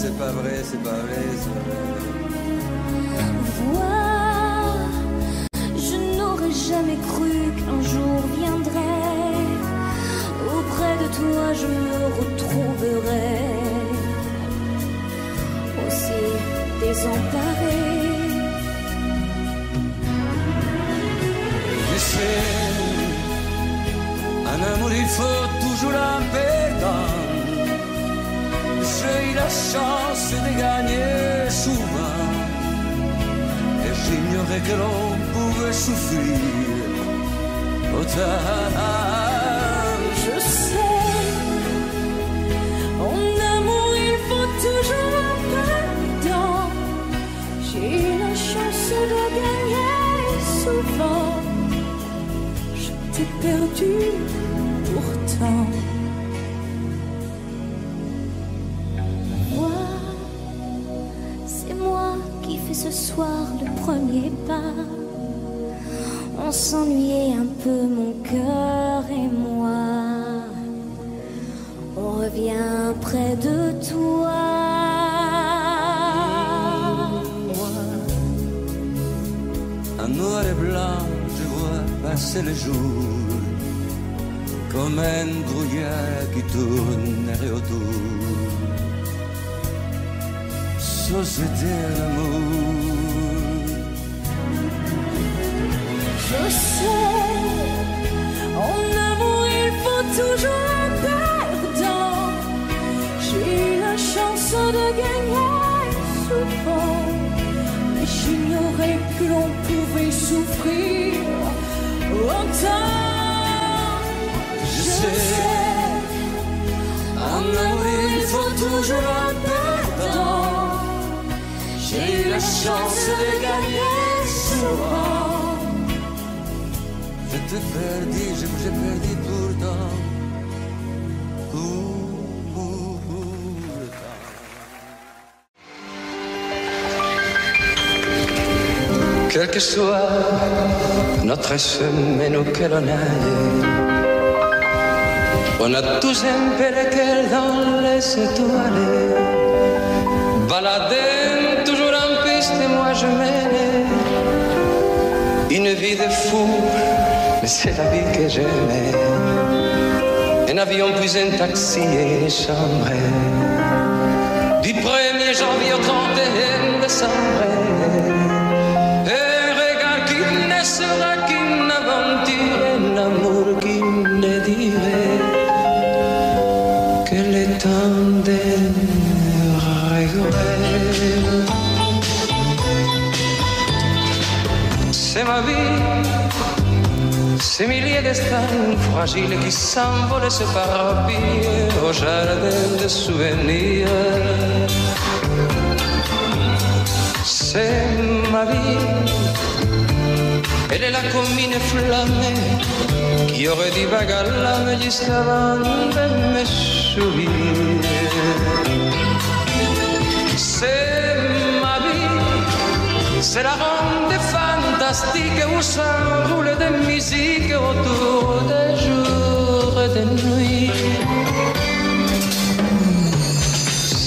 C'est pas vrai, c'est pas vrai, c'est pas vrai. Il faut toujours un perdant. J'ai eu la chance de gagner souvent. Et j'ignorais que l'on pouvait souffrir autant. Je sais, en amour il faut toujours un perdant. J'ai eu la chance de gagner souvent. Je t'ai perdu On s'ennuyait un peu, mon cœur et moi. On reviens près de toi. En noir et blanc, je vois passer le jour comme un brouillard qui tournerait autour. Société l'amour. Chance de gagner souvent. Je te perdu, je j'ai perdu pourtant. Quel que soit notre semaine auquel on aille, on a tous un cœur dans les étoiles. Baladin, toujours en piste, et moi je mène une vie de fou, mais c'est la vie que j'aimais. Un avion puis un taxi et une chambre. Du 1er janvier au 31 décembre. Ces milliers destins fragiles qui s'envolent se parapillent au jardin de souvenirs. C'est ma vie, elle est là comme une flamme qui aurait dit vague à l'âme de me sourire. C'est ma vie, c'est la fantastique où s'enroule de musique autour des jours et des nuits.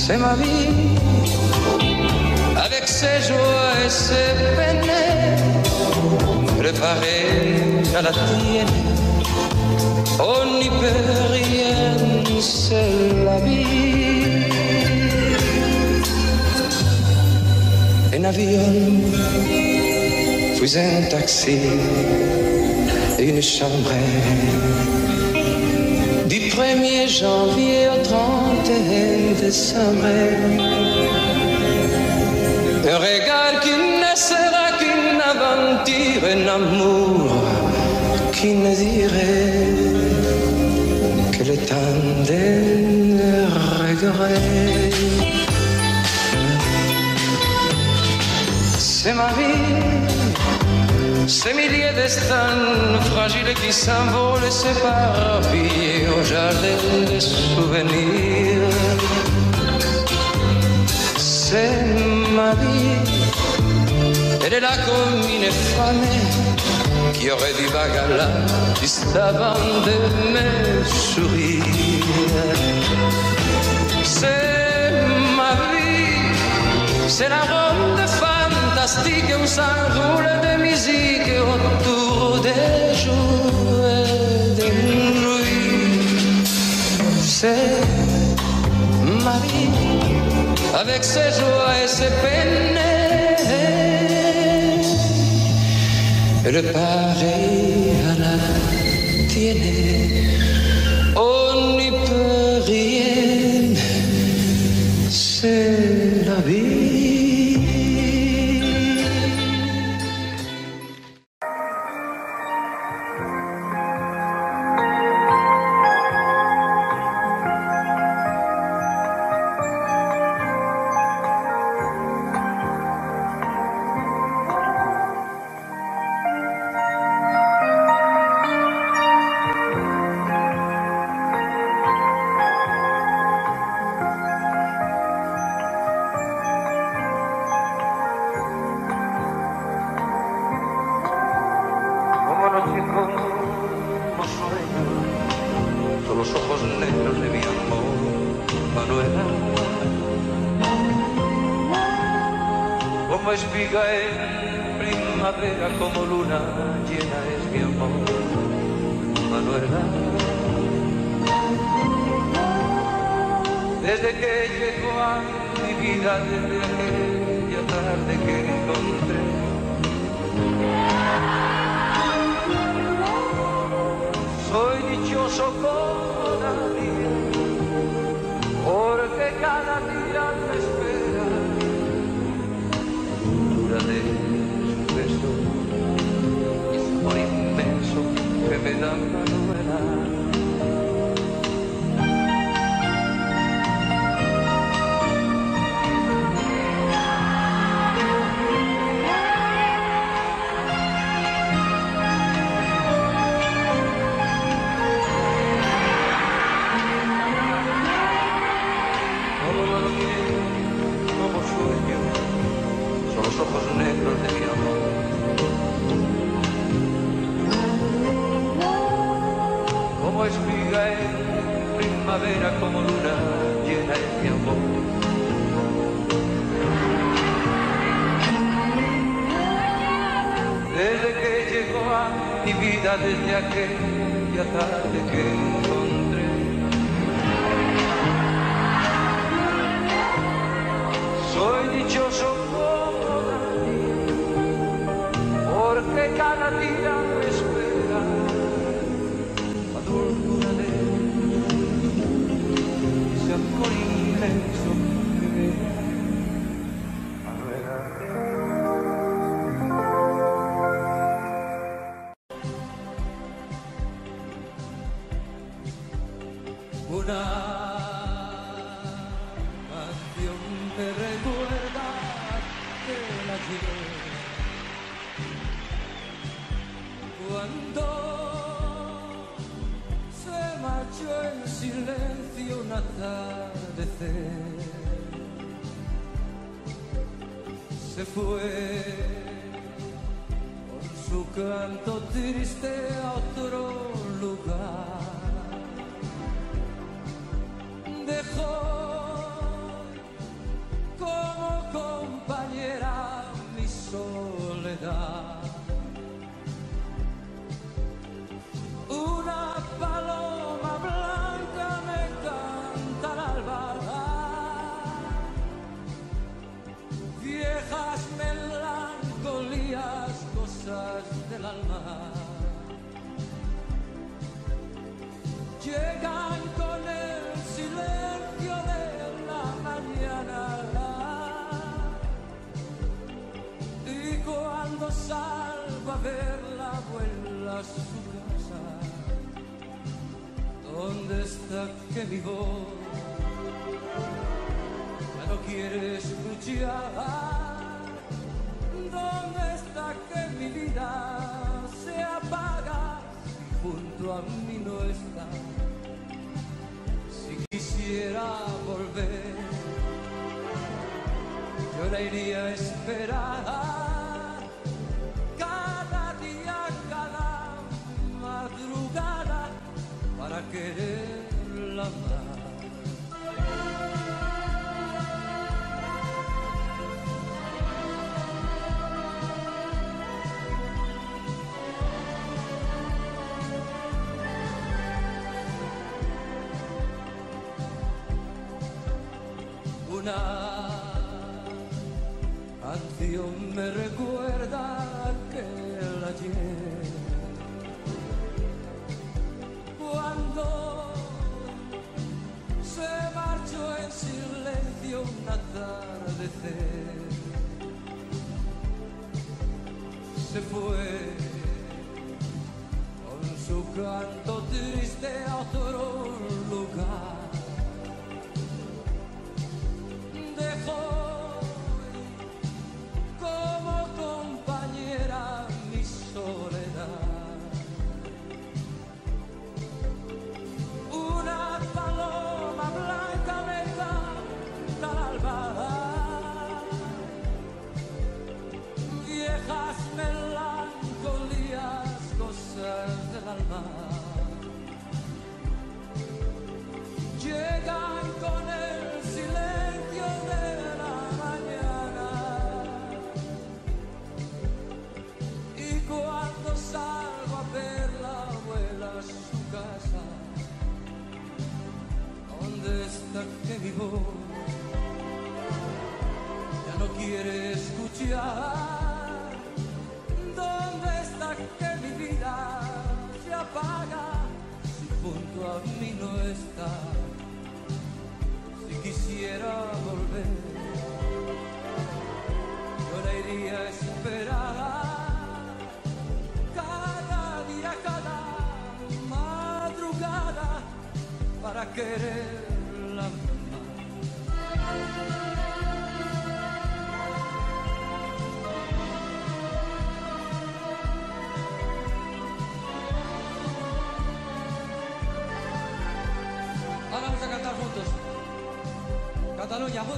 C'est ma vie, avec ses joies et ses peines, préparée à la tienne. On n'y peut rien, c'est la vie. Un avion, un taxi et une chambre. Du 1er janvier au 31 décembre. Un regard qui ne sera qu'une aventure, un amour qui ne dirait que le temps d'un. Ces milliers destins fragiles qui s'envolent et s'éparpillent au jardin des souvenirs. C'est ma vie, elle est là comme une femme qui aurait du bagala juste avant de me sourire. C'est ma vie, c'est la ronde fantastique où s'enroule de musique autour des jours et des nuits. C'est ma vie, avec ses joies et ses peines. Elle pareil à la tienne. On n'y peut rien, c'est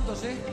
fotos, ¿eh?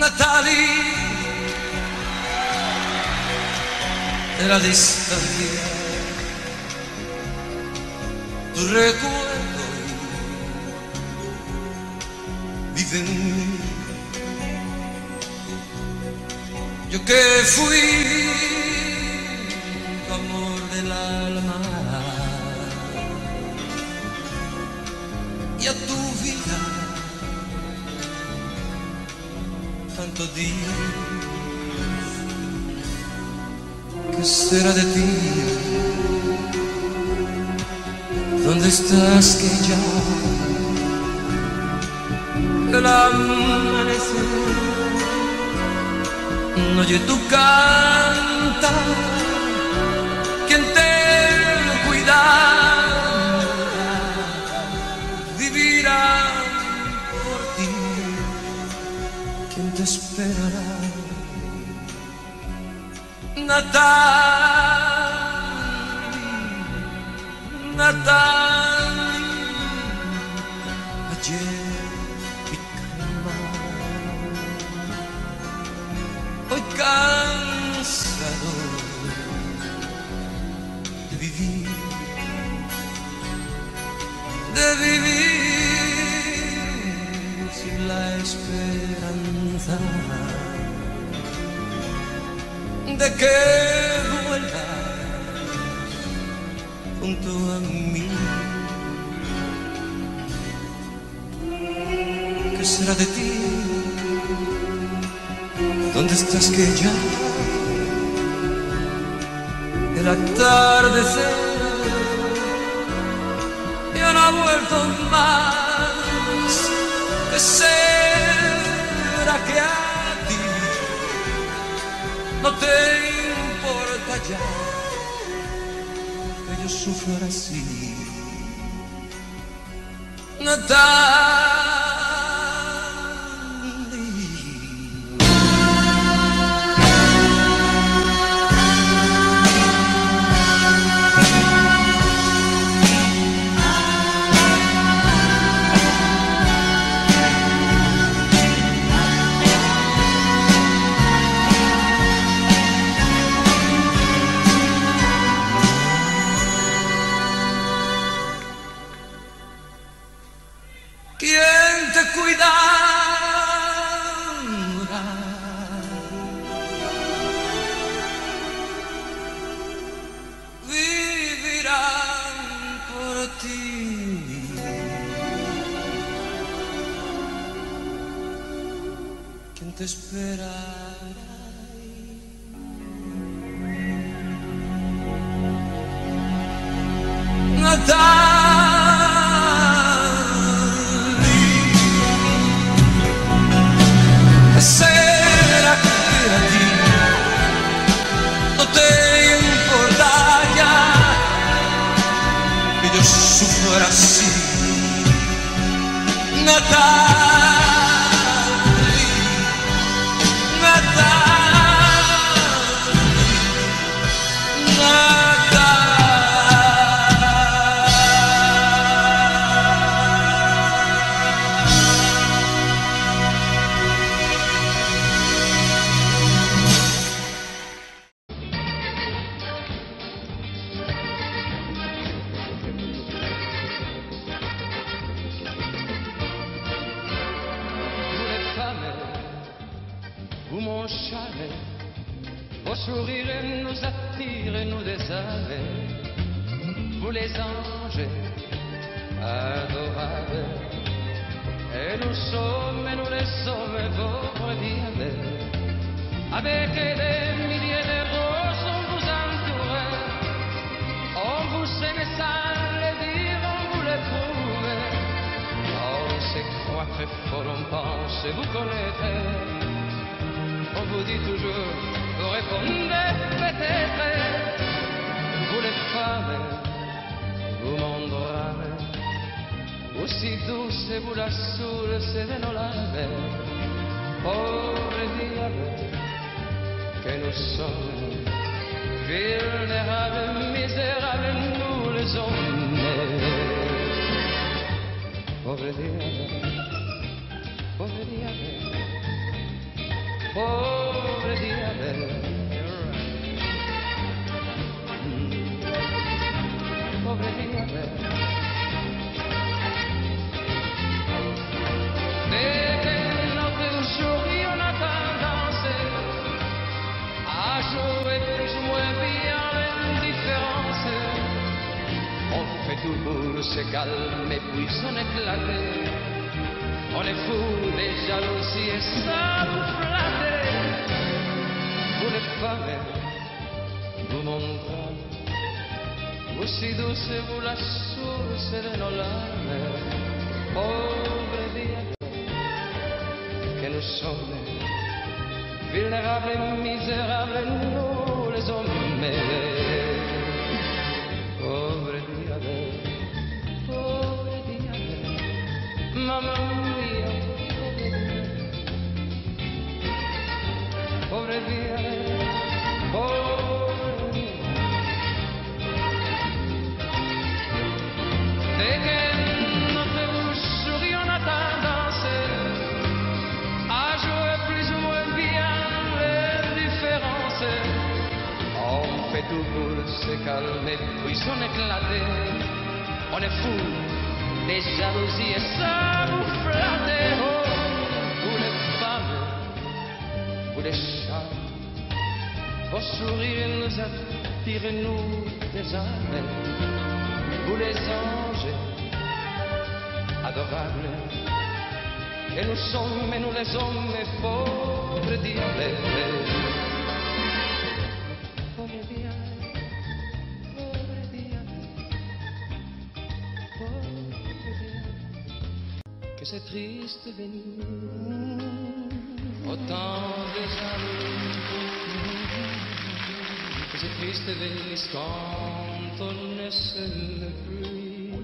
Natalie de la distancia tu recuerdo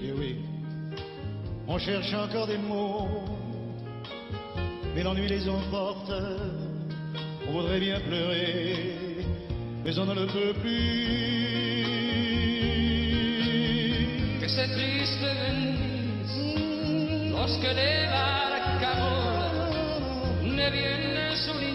Er oui. On cherche encore des mots, mais l'ennui les emporte. On voudrait bien pleurer, mais on ne le peut plus. Que c'est triste Venise, lorsque les barcaroles ne viennent souligner.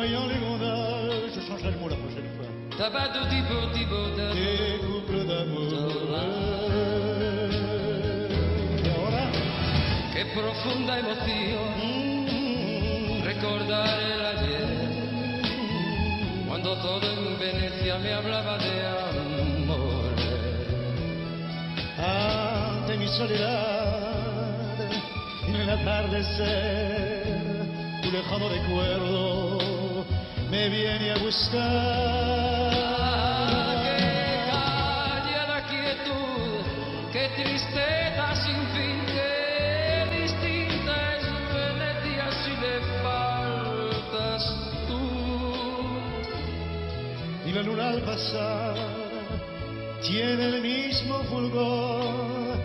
voyant les gondoles, je changerai le mot la prochaine fois. T'as pas de petit petit beau Des couples d'amour. Et ahora? Qué profunda emoción mm. recordar el ayer. Cuando todo en Venecia me hablaba de amor. Ah, de mi soledad en el atardecer. Tu lejano recuerdo me viene a buscar. Ah, que la quietud, que tristeza sin fin, que distinta es Venecia si le faltas tú. Y la luna al pasar tiene el mismo fulgor.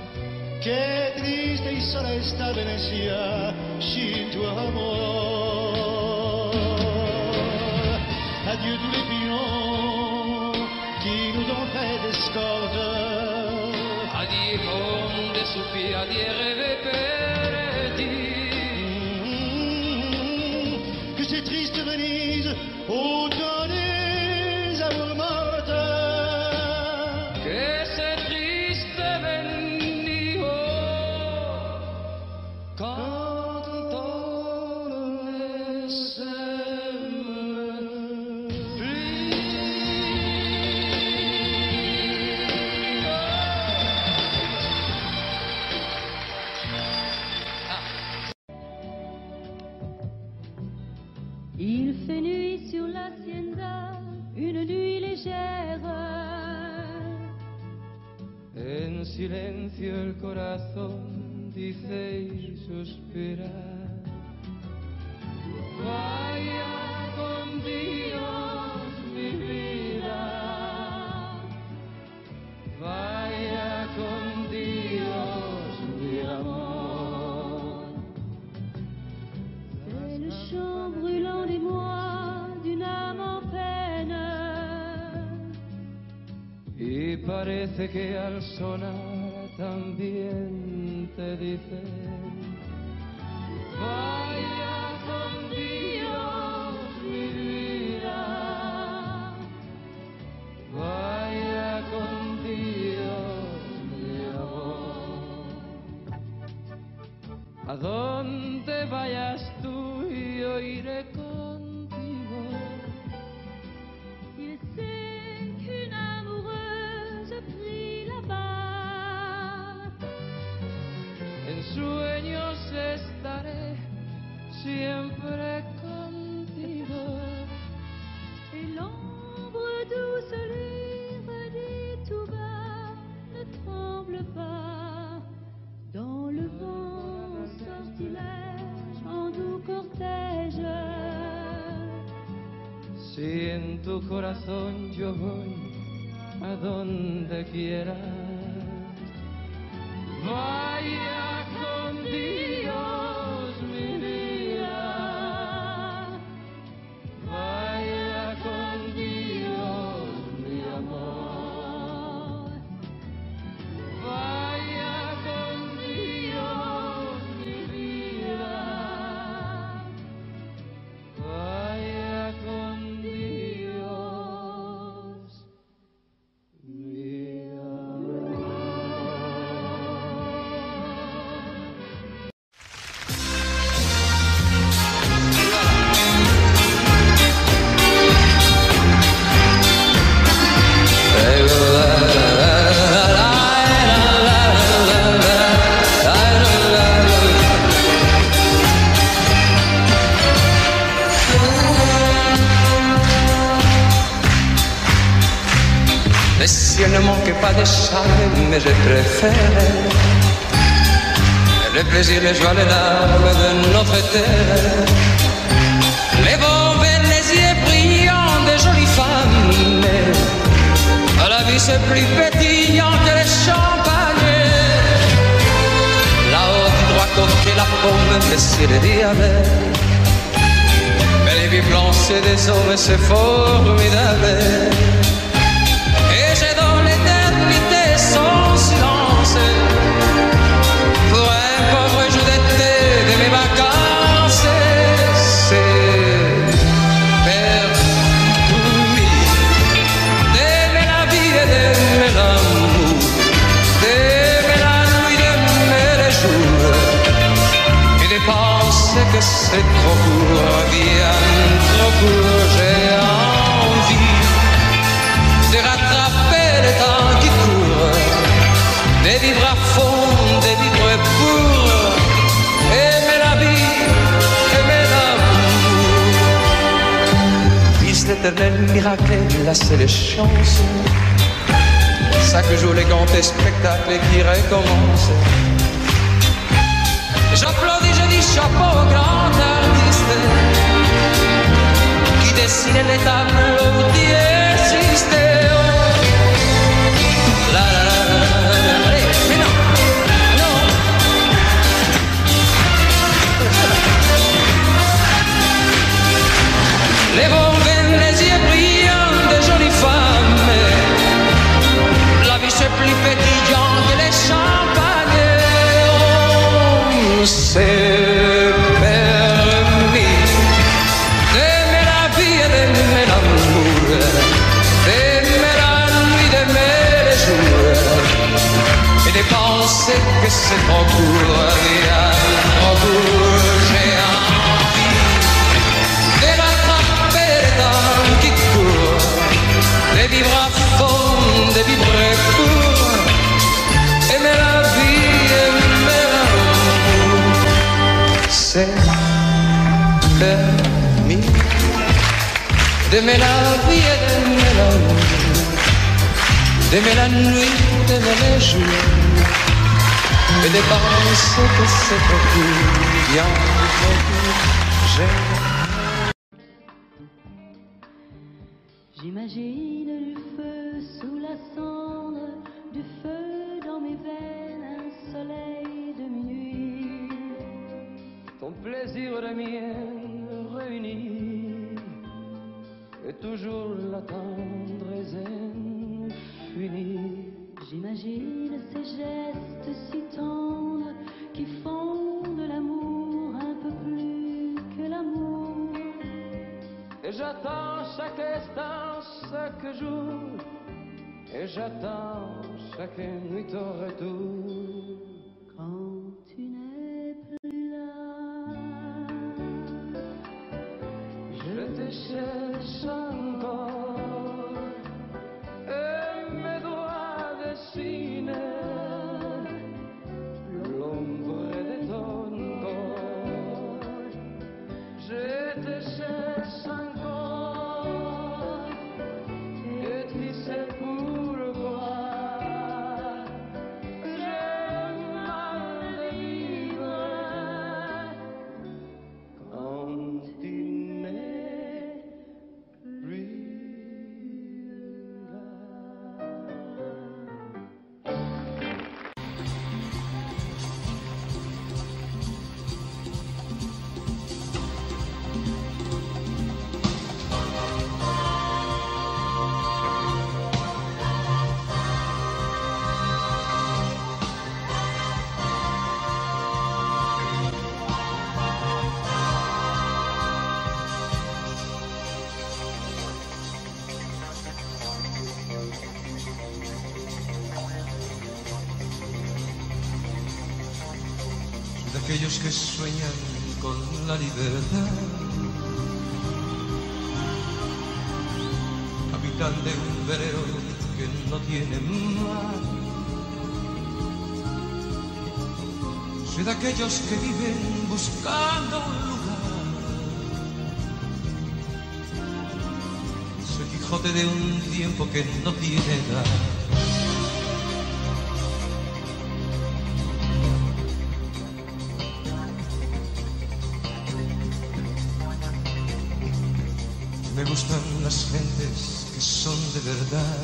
Qué triste y sola está Venecia sin tu amor. adieu tous les pions qui nous ont fait des escorte. Adieu monde des soupirs, adieu rêves perdus. Mmh, mmh, mmh, que c'est triste Venise, autant. parece que al sonar también te dice prefieras. de aquellos que sueñan con la libertad, capitán de un velero que no tiene mar. Soy de aquellos que viven buscando un lugar. Soy Quijote de un tiempo que no tiene edad. de verdad.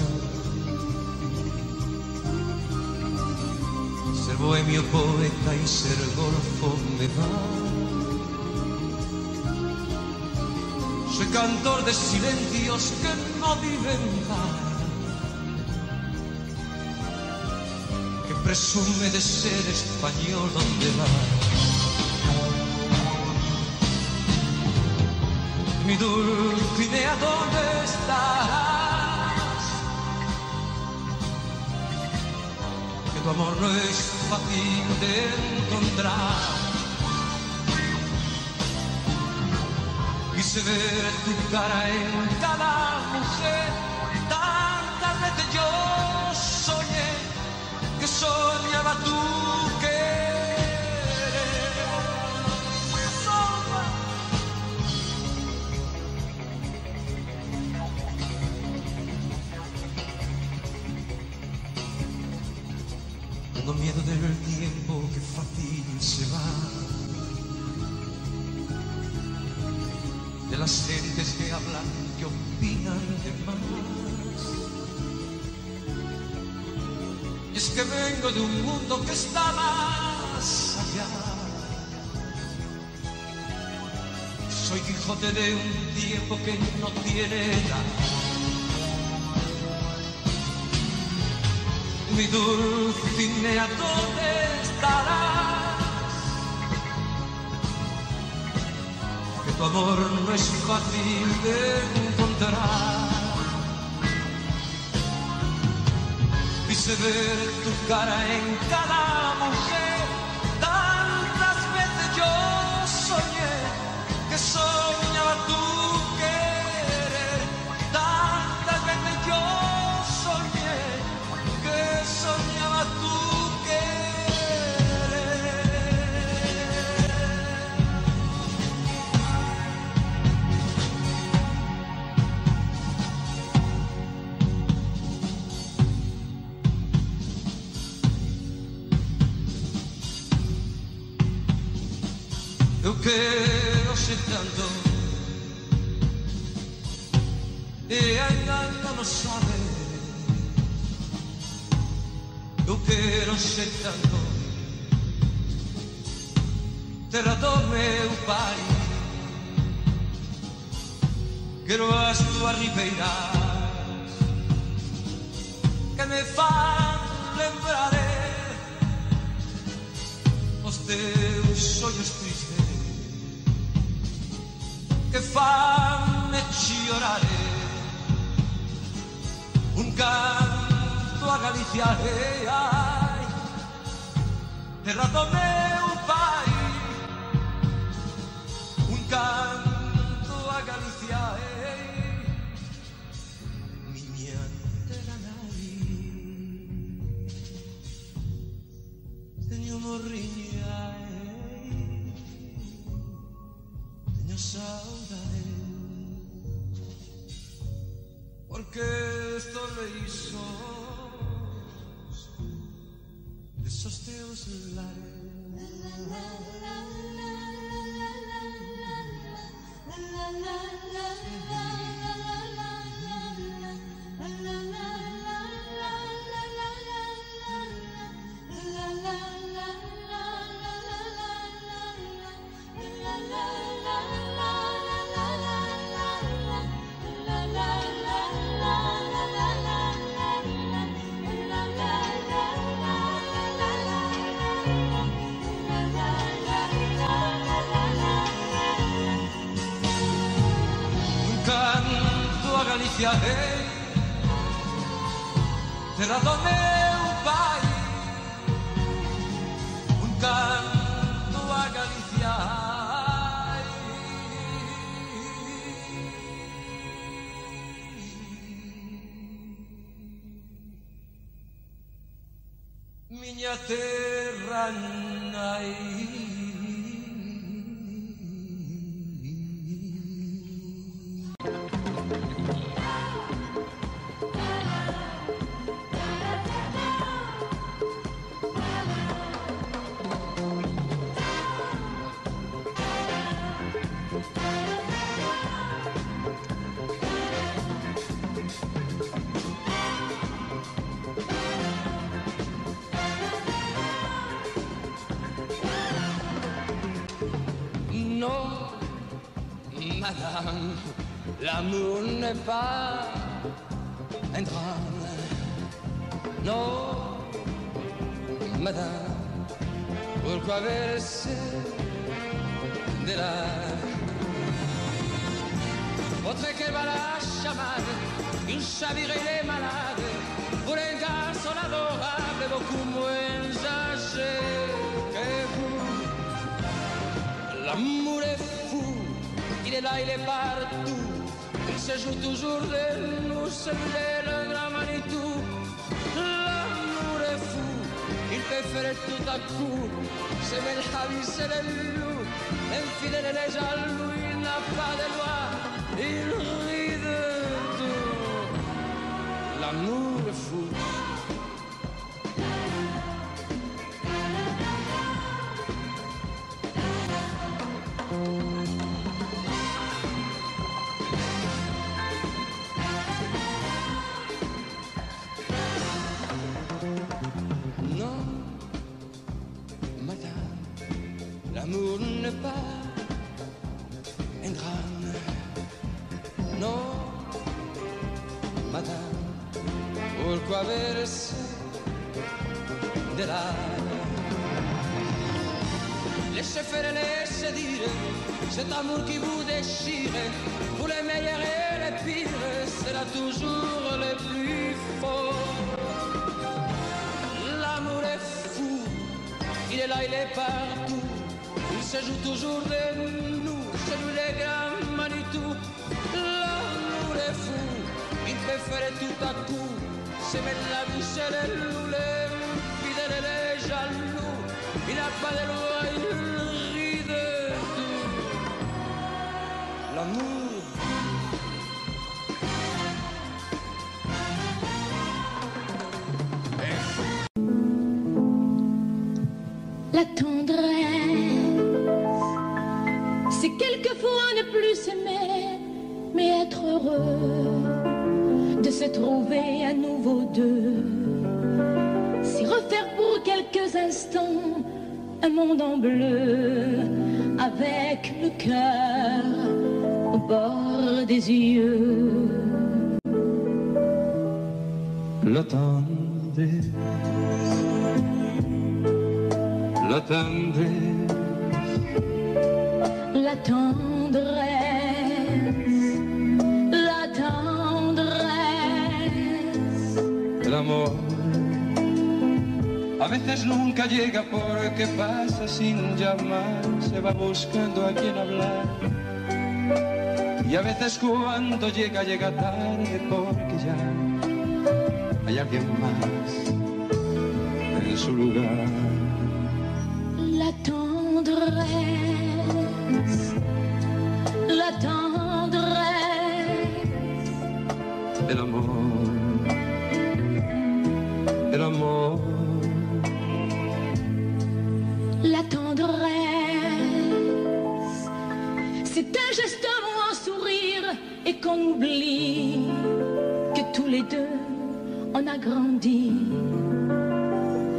Ser bohemio poeta y ser golfo me va. Soy cantor de silencios que no viven que presume de ser español donde va. Mi dulce idea dónde está. amor no es fácil de encontrar. Quise ver tu cara en cada mujer. Es que vengo de un mundo que está más allá. Soy Quijote de un tiempo que no tiene edad. Mi Dulcinea, ¿dónde estarás? Que tu amor no es fácil de encontrar. Ver tu cara en cada andando e andando non sabe lo che non sei tanto partout. Il se joue toujours de nous, c'est le grand Manitou. L'amour est fou, il peut faire tout à coup. C'est bel Javi, c'est le loup. Infidèle et jaloux, il n'a pas de loi, il rit de tout. L'amour est fou. Pas un drame. Non, madame, pourquoi verser des larmes Laissez faire, laissez dire, cet amour qui vous déchire, pour les meilleurs et les pires, sera toujours le plus fort. L'amour est fou, il est là, il est partout, se joue toujours de nous, nous les grands Manitou. L'amour est fou, il peut faire tout à coup, c'est mettre la vie chez les loups, les fidèles et les jaloux, il n'a pas de loi, il tout. L'amour monde en bleu, avec le cœur au bord des yeux. La tendresse, llega porque pasa sin llamar, se va buscando a quien hablar. Y a veces cuando llega, llega tarde porque ya hay alguien más en su lugar.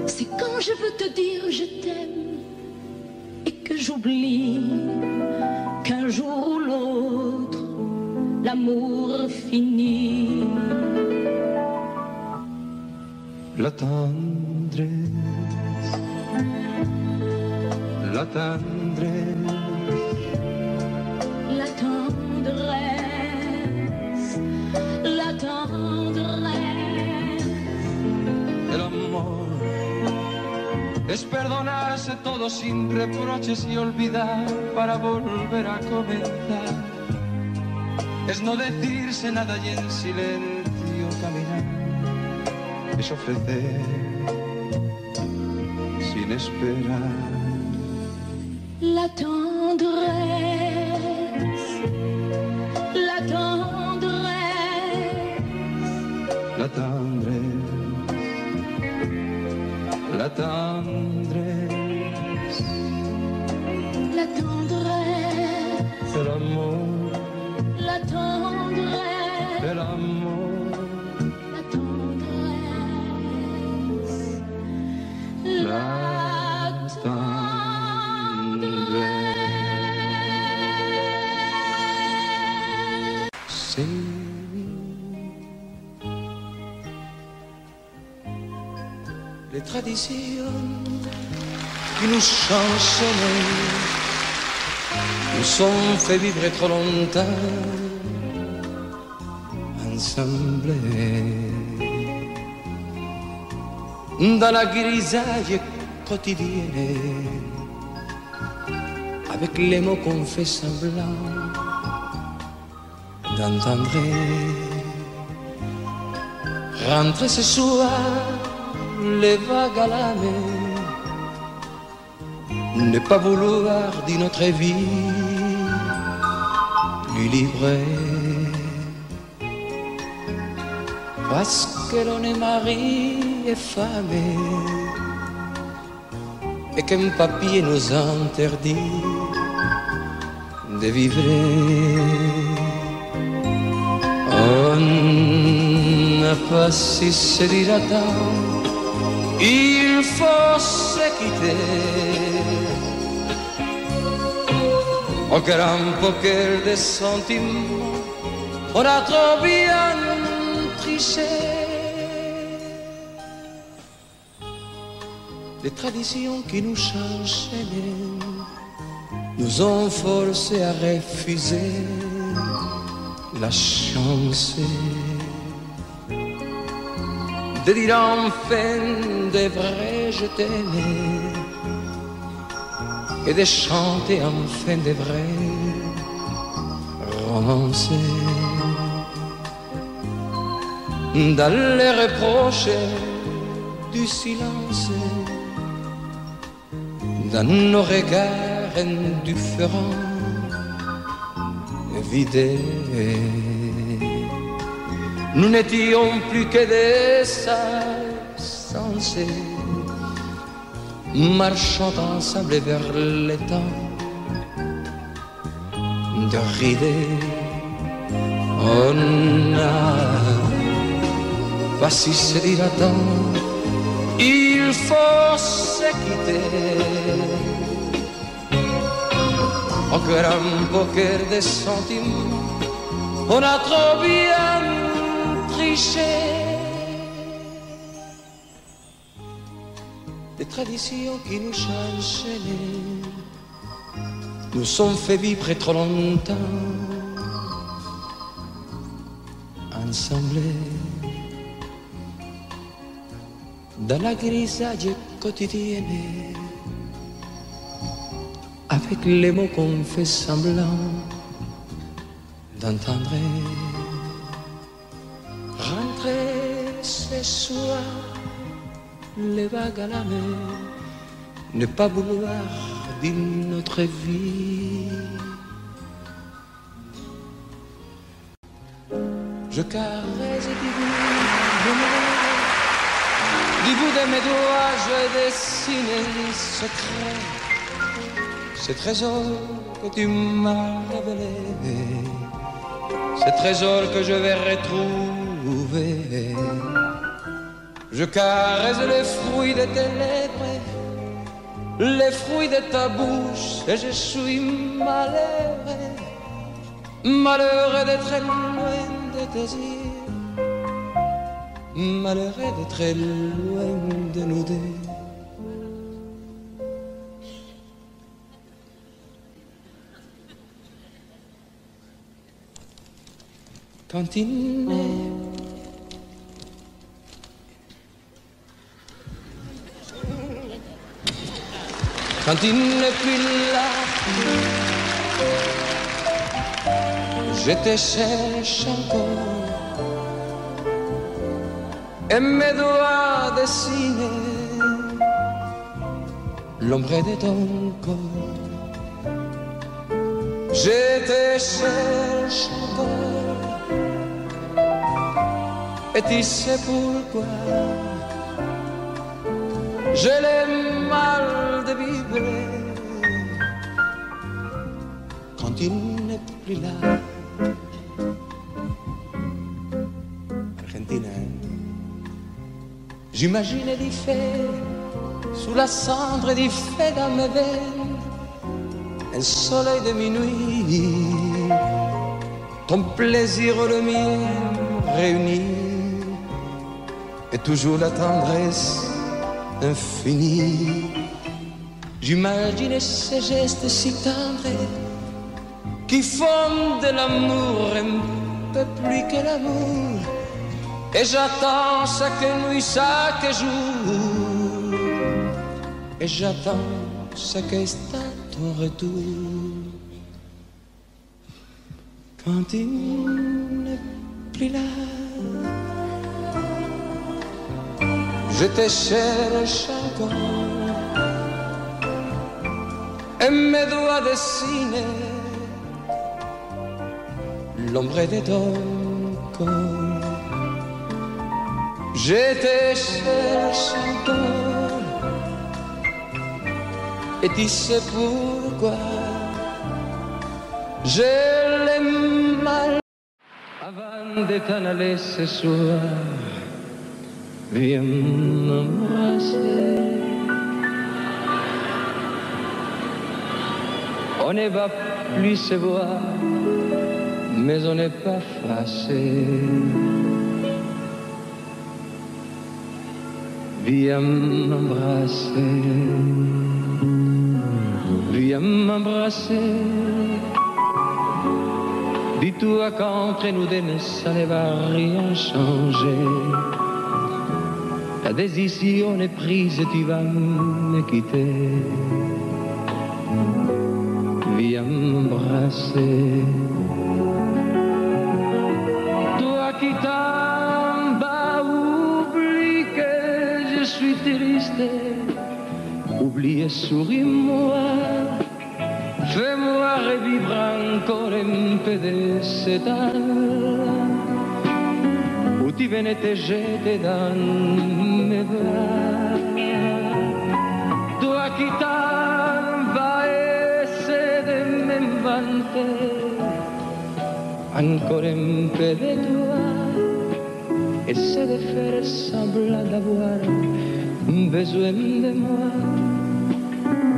C'est quand je veux te dire je t'aime et que j'oublie qu'un jour ou l'autre l'amour finit. la sin reproches y olvidar para volver a comenzar. Es no decirse nada y en silencio caminar. Es ofrecer sin esperar. la tendresse, la tendresse, La tendresse, la tendresse, nous sont fait vivre trop longtemps ensemble. Dans la grisaille quotidienne, avec les mots qu'on fait semblant d'entendre. Rentrer ce soir, les vagues à la mer, ne pas vouloir d'une autre vie plus libre. Parce que l'on est mari et femme, et qu'un papier nous interdit de vivre. On n'a pas si se tant, il faut se quitter. Au grand poker des sentiments, on a trop bien triché. Les traditions qui nous enchaînaient nous ont forcés à refuser la chance. De dire enfin des vrais je t'aimais et de chanter enfin des vrais romances. Dans les reproches du silence, dans nos regards indifférents, vidés. Nous n'étions plus que des insensés, marchant ensemble vers l'étang de rider. On a pas si se dire tant, il faut se quitter. Au grand poker des sentiments, on a trop bien triché. Des traditions qui nous enchaînaient, nous sont fait vivre trop longtemps ensemble. Dans la grisaille quotidienne, avec les mots qu'on fait semblant d'entendre. Rentrer ce soir, les vagues à la mer, ne pas vouloir dire notre vie. Je caresse du bout du bout de mes doigts, je dessine les secrets ce trésor que tu m'as révélé, ce trésor que je vais retrouver. Je caresse les fruits de tes lèvres, les fruits de ta bouche, et je suis malheureux, malheureux d'être loin de tes yeux, malheureux d'être loin de nous deux. Cantine. Quand il n'est plus là, je te cherche encore. Et mes doigts dessinent l'ombre de ton corps. Je te cherche encore. Et tu sais pourquoi? J'ai le mal de vibrer quand il n'est plus là. Argentina, j'imagine du fait sous la cendre du fait dans mes veines. Un soleil de minuit, ton plaisir le mien réunis et toujours la tendresse infinie. J'imagine ces gestes si tendres qui font de l'amour un peu plus que l'amour. Et j'attends chaque nuit, chaque jour. Et j'attends chaque instant ton retour. Quand il n'est plus là. Je te cherche encore et mes doigts dessinent l'ombre de ton corps. Je te cherche encore et tu sais pourquoi? Je l'aime mal. Avant de t'en aller ce soir, viens m'embrasser. On ne va plus se voir, mais on n'est pas fâché. Viens m'embrasser, viens m'embrasser. Dis-toi qu'entre nous deux, ça ne va rien changer. La décision est prise, tu vas me quitter. Viens m'embrasser. Toi qui t'en vas, oublie que je suis triste. Oublie et souris-moi. Fais-moi revivre encore un peu de cet âme où tu venais te jeter dans mes bras. Toi qui t'en vas, essaie de m'inventer encore un peu de toi. Essaie de faire semblant d'avoir besoin de moi.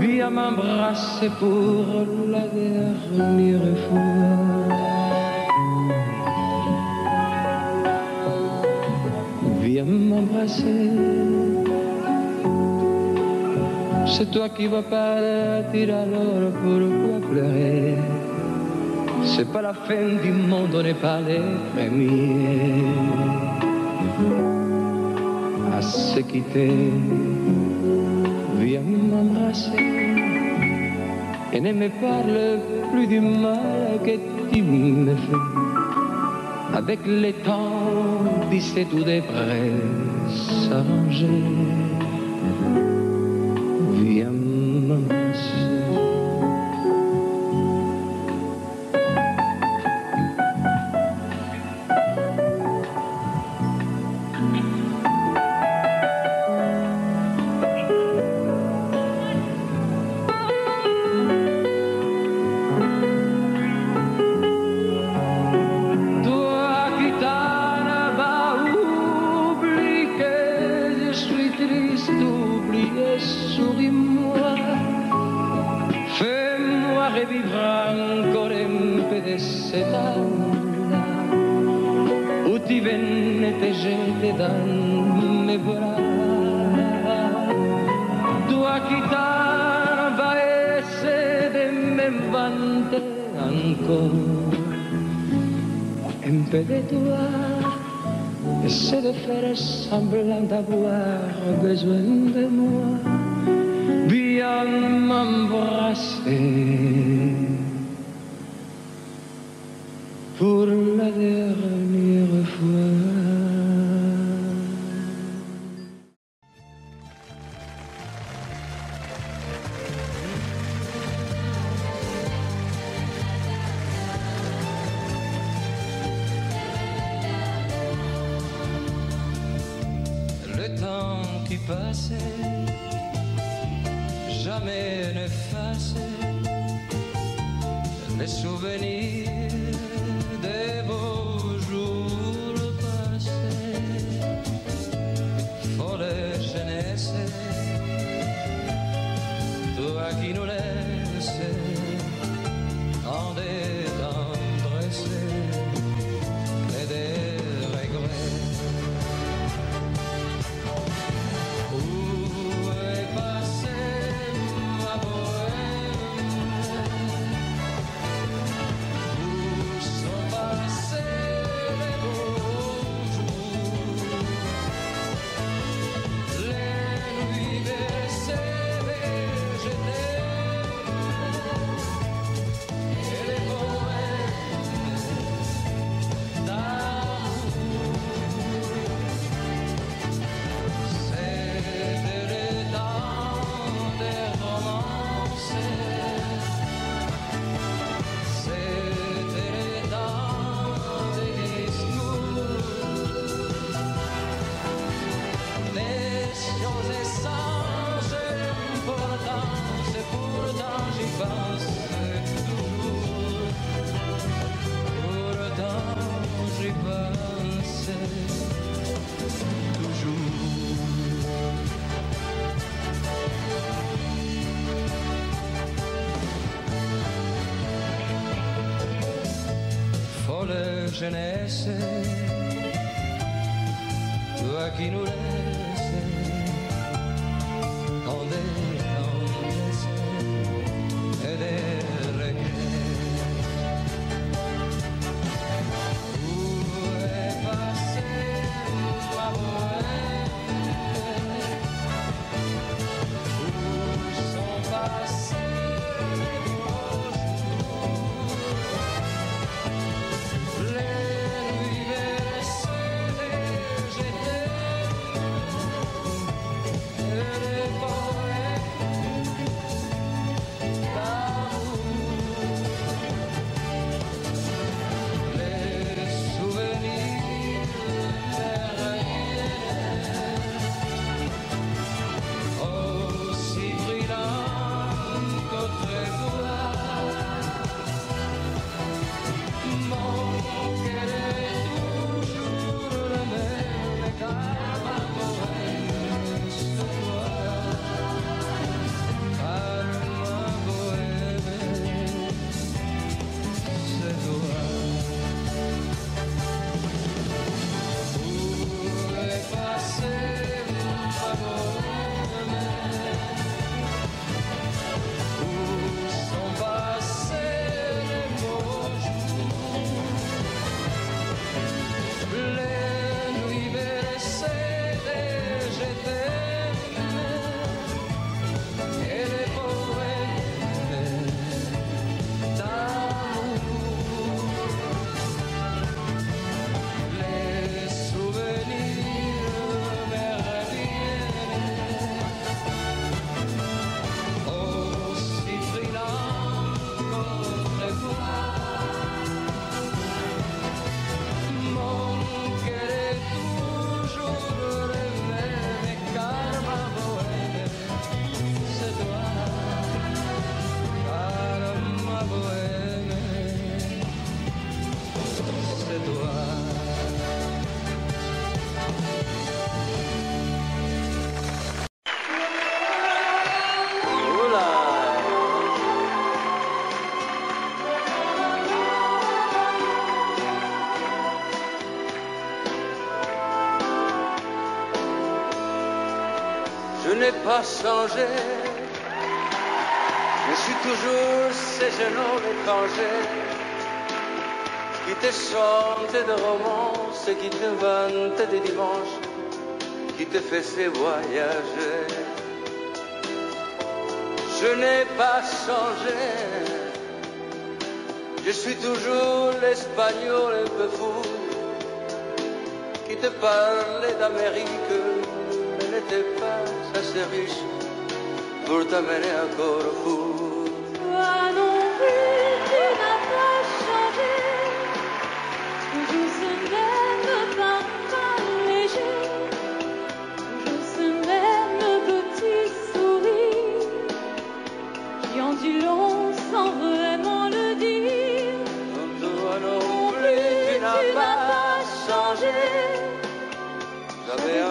Viens m'embrasser pour la dernière fois. C'est toi qui vas partir alors pourquoi pleurer. C'est pas la fin du monde, on n'est pas les premiers. À se quitter viens m'embrasser. Et ne me parle plus du mal que tu me fais. Avec le temps, c'est tout devrait s'arranger. jeunesse pas changé. Je suis toujours ces jeunes hommes étrangers qui te chantent de romances, qui te vantent des dimanches, qui te faisaient voyager. Je n'ai pas changé. Je suis toujours l'espagnol un peu fou qui te parle d'Amérique assez riche pour t'amener encore fou. Toi non plus, tu n'as pas changé. Toujours ce même parfum léger. Toujours ce même petit sourire qui en dit long sans vraiment le dire. Toi non plus, tu n'as pas, changé. J'avais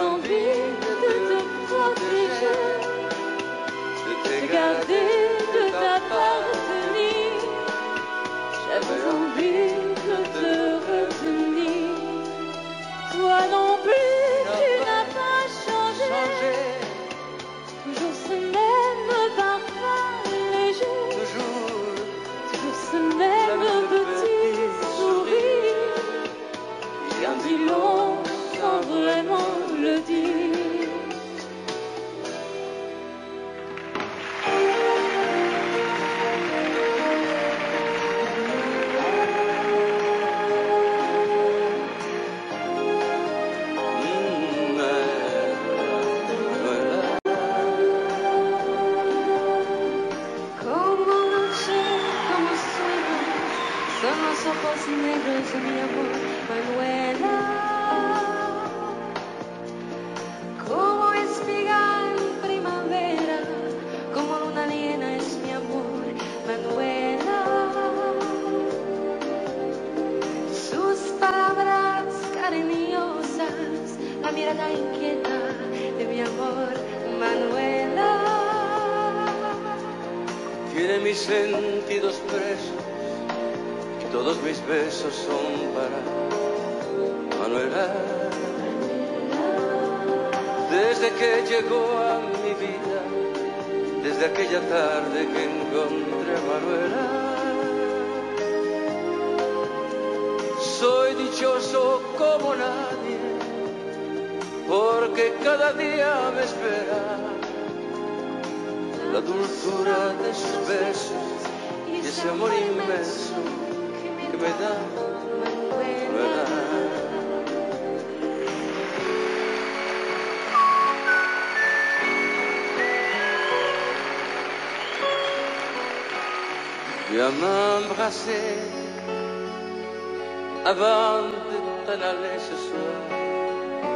avant de t'en aller ce soir.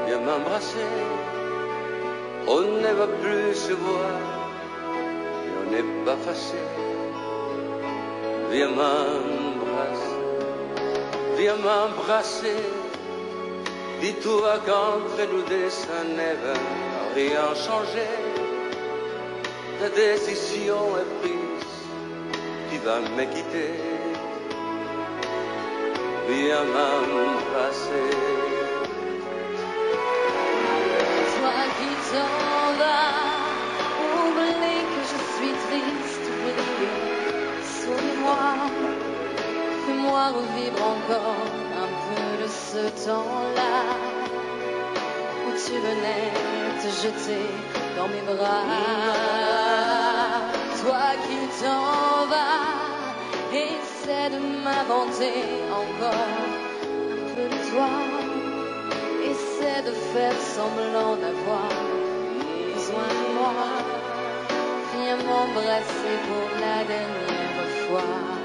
Viens m'embrasser, on ne va plus se voir et on n'est pas fâché. Viens m'embrasser, viens m'embrasser. Dis-toi qu'entre nous deux ça ne va rien changer. Ta décision est prise, tu vas me quitter? Viens m'embrasser. Toi qui t'en vas, oublie que je suis triste, briller. Souris-moi, fais-moi revivre encore un peu de ce temps-là où tu venais te jeter dans mes bras. Toi qui t'en vas, essaie de m'inventer encore un peu de toi. Essaie de faire semblant d'avoir besoin de moi. Viens m'embrasser pour la dernière fois.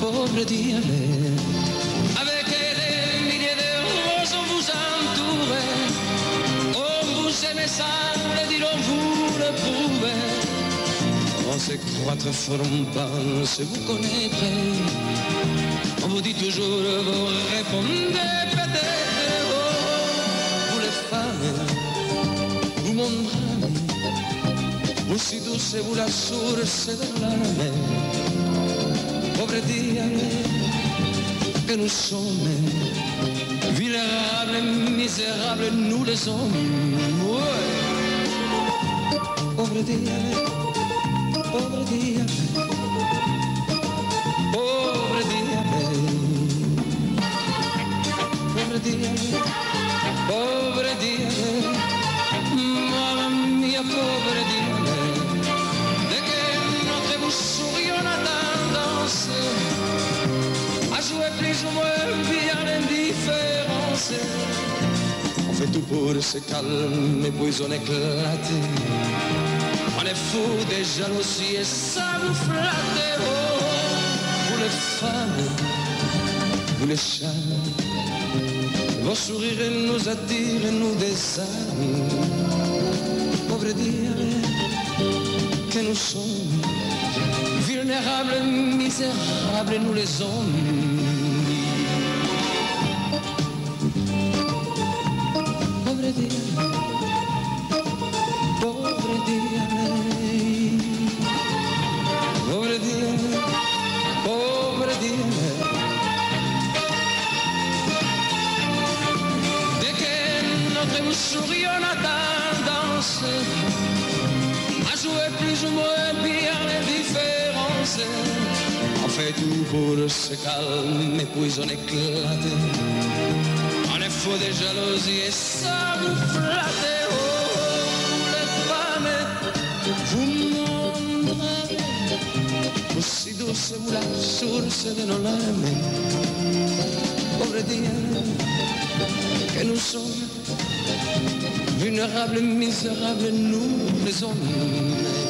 Pauvres diables. Avec des milliers de roses, on vous entoure, on vous aime semble, diront vous le prouvez. On se croit très on pense vous connaître. On vous dit toujours, vous répondez peut-être. Oh, vous les femmes, vous mon drame, vous si douce, vous la source de l'âme. Pauvre diable que nous sommes, vulnérables, misérables, nous les hommes. Ouais. Pauvre diable. Pobre diable, se calme et puis on éclate. On est fou des jalousies et ça vous flatte. Oh, les femmes, vous les chats, vos sourires nous attirent, nous désarment. Pauvre dire que nous sommes vulnérables, misérables, nous les hommes. Fait tout pour se calmer, puis on éclate. Fou des jalousies et ça vous flatte. Oh, les femmes, vous m'embrasez. Aussi douce vous la source de nos larmes. Pauvre dire que nous sommes vulnérables, misérables, nous les hommes.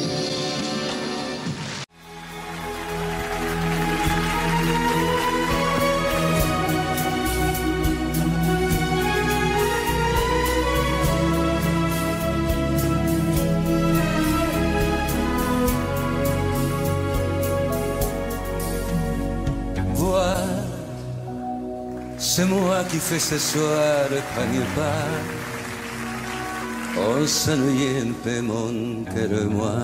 Qui fais ce soir premier pas. On un peu mon cœur et moi.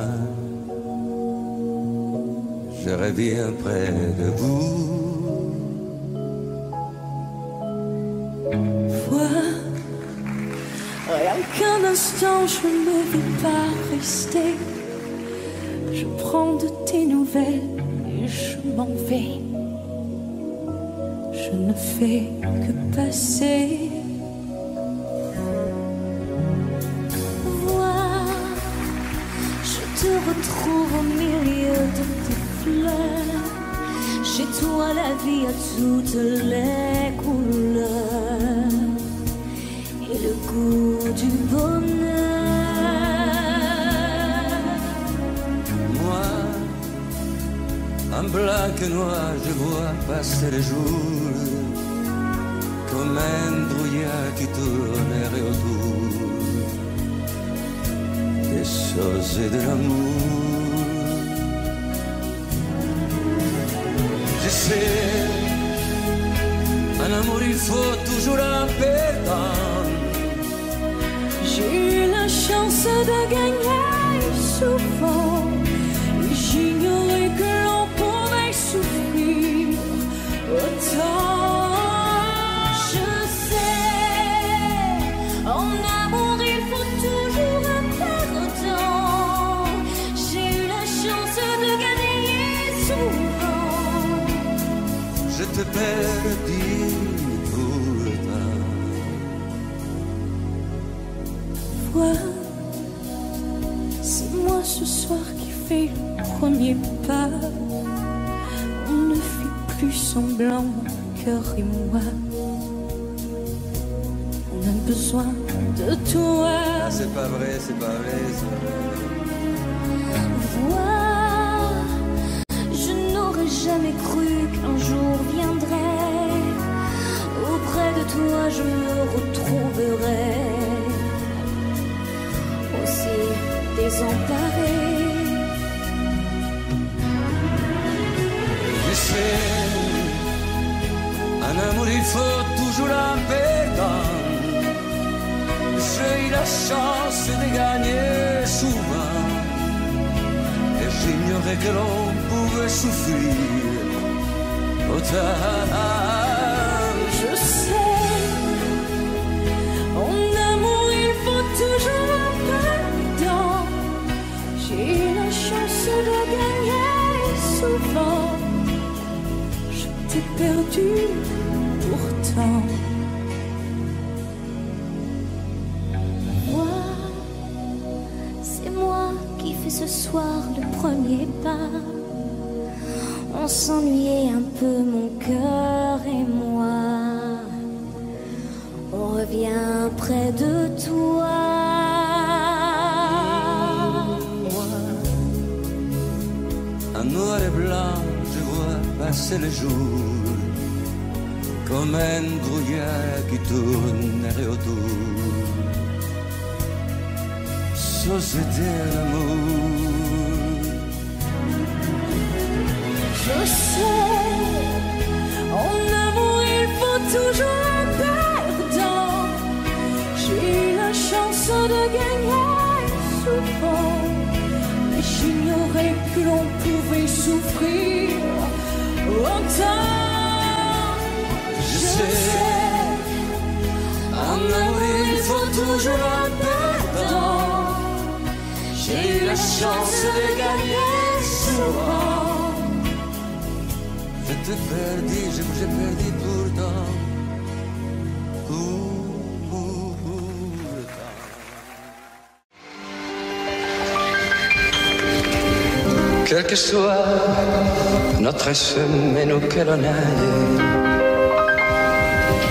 Je reviens près de vous. Vois, rien qu'un instant, je ne vais pas rester. Je prends de tes nouvelles et je m'en vais. Je ne fais comme un brouillard qui tournerait autour des choses et de l'amour. Je sais, un amour il faut toujours un perdant. J'ai eu la chance de gagner souvent. C'est moi ce soir qui fais le premier pas. On ne fait plus semblant, mon cœur et moi. On a besoin de toi. Ah, c'est pas vrai, c'est pas vrai, c'est pas vrai.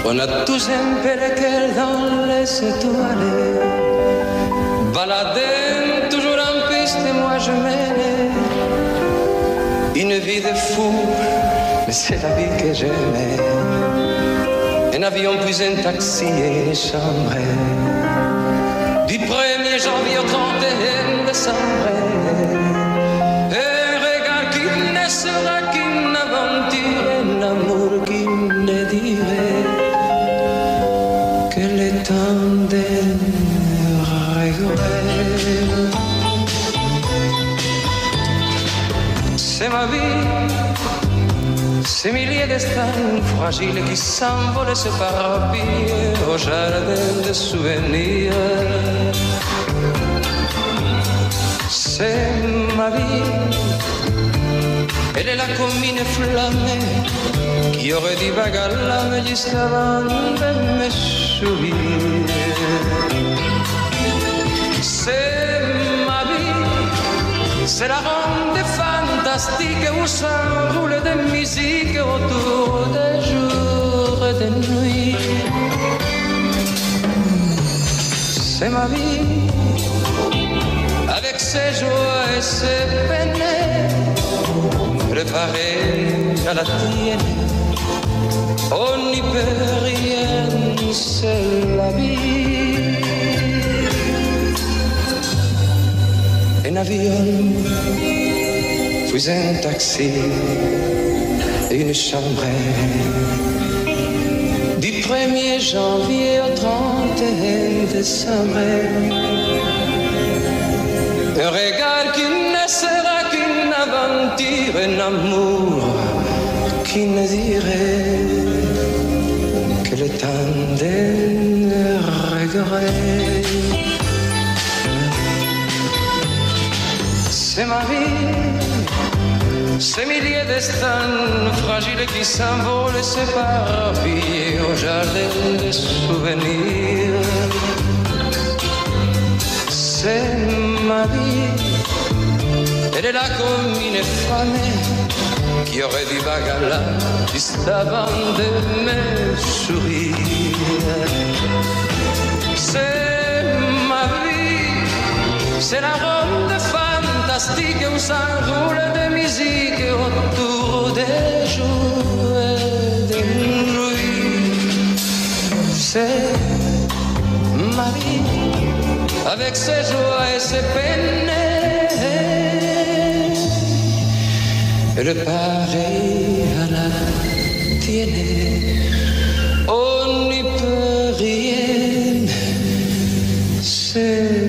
On a tous un cœur dans les étoiles. Baladin, toujours en piste, et moi je mène une vie de fou, mais c'est la vie que j'aimais. Un avion puis un taxi et une chambre. Du 1er janvier au 31 décembre. Un regard qui ne sera ces milliers destins fragiles qui s'envolent et s'éparpillent au jardin des souvenirs. C'est ma vie, elle est là comme une flamme qui aurait dit vague à l'âme jusqu'avant de me sourire. C'est ma vie, c'est la fantastique où s'enroule de musique autour des jours et des nuits. C'est ma vie, avec ses joies et ses peines, préparée à la tienne. On n'y peut rien, c'est la vie. Un avion, puis un taxi, une chambre. Du 1er janvier au 31 décembre. Un regard qui ne sera qu'une aventure, un amour qui ne dirait que le temps des regrets. C'est ma vie, ces milliers destins fragiles qui s'envolent s'éparpillent au jardin des souvenirs. C'est ma vie, elle est là comme une femme qui aurait du bagala juste avant de me sourire. C'est ma vie, c'est la ronde fantastique où s'enroule de musique autour des jours et des nuits. C'est ma vie, avec ses joies et ses peines. Elle pareil à la tienne. On n'y peut rien, c'est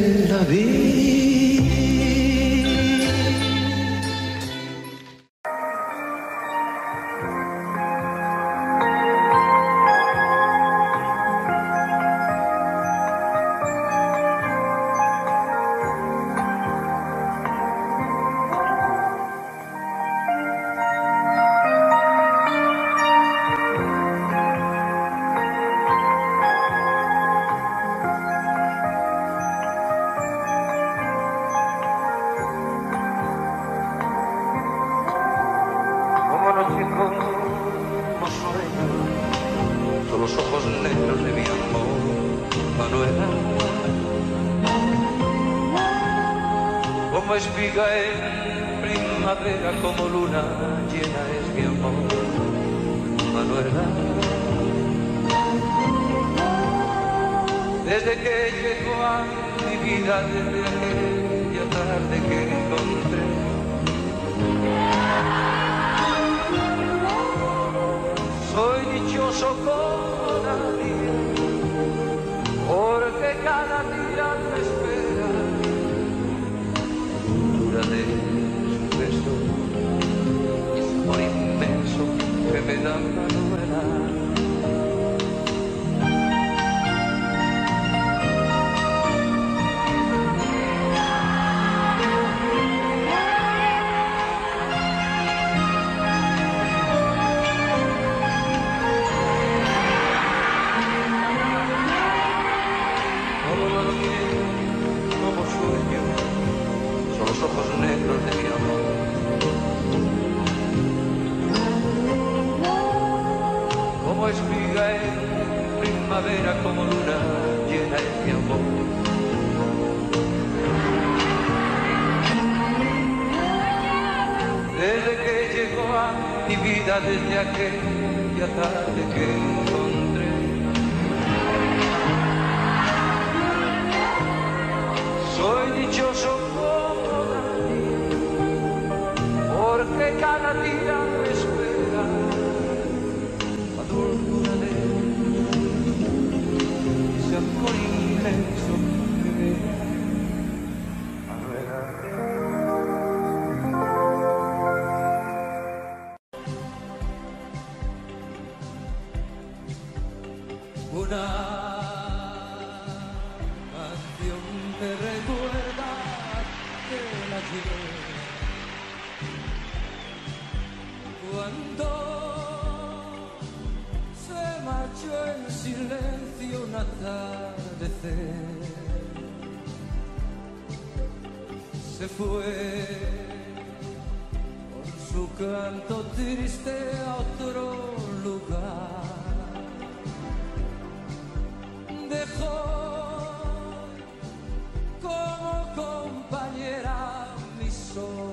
So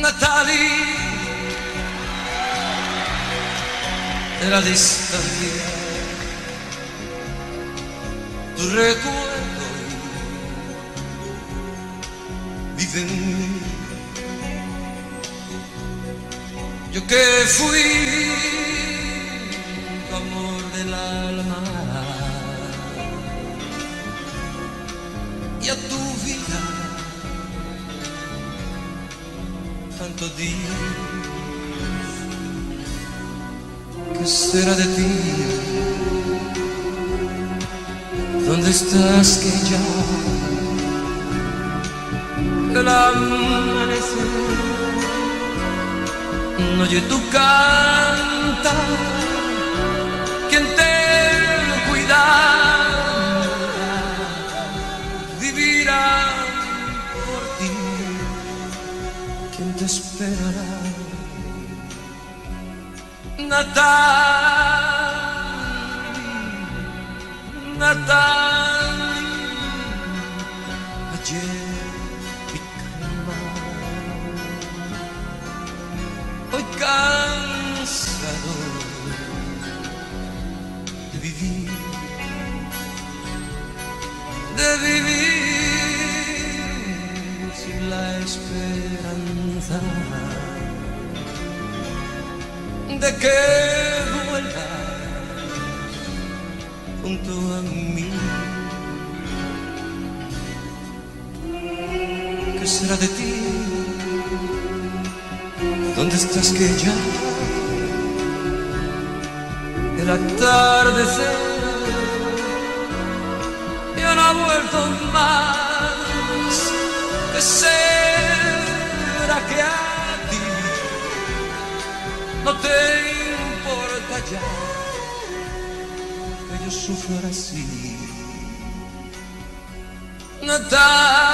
Natalie de la distancia. Tu recuerdo vive en mí. Yo que fui Natal. junto a mí. ¿Qué será de ti? ¿Dónde estás que ya? El atardecer ya no ha vuelto más. ¿Qué será que a ti no te importa ya? шуф России. Ну Наталья.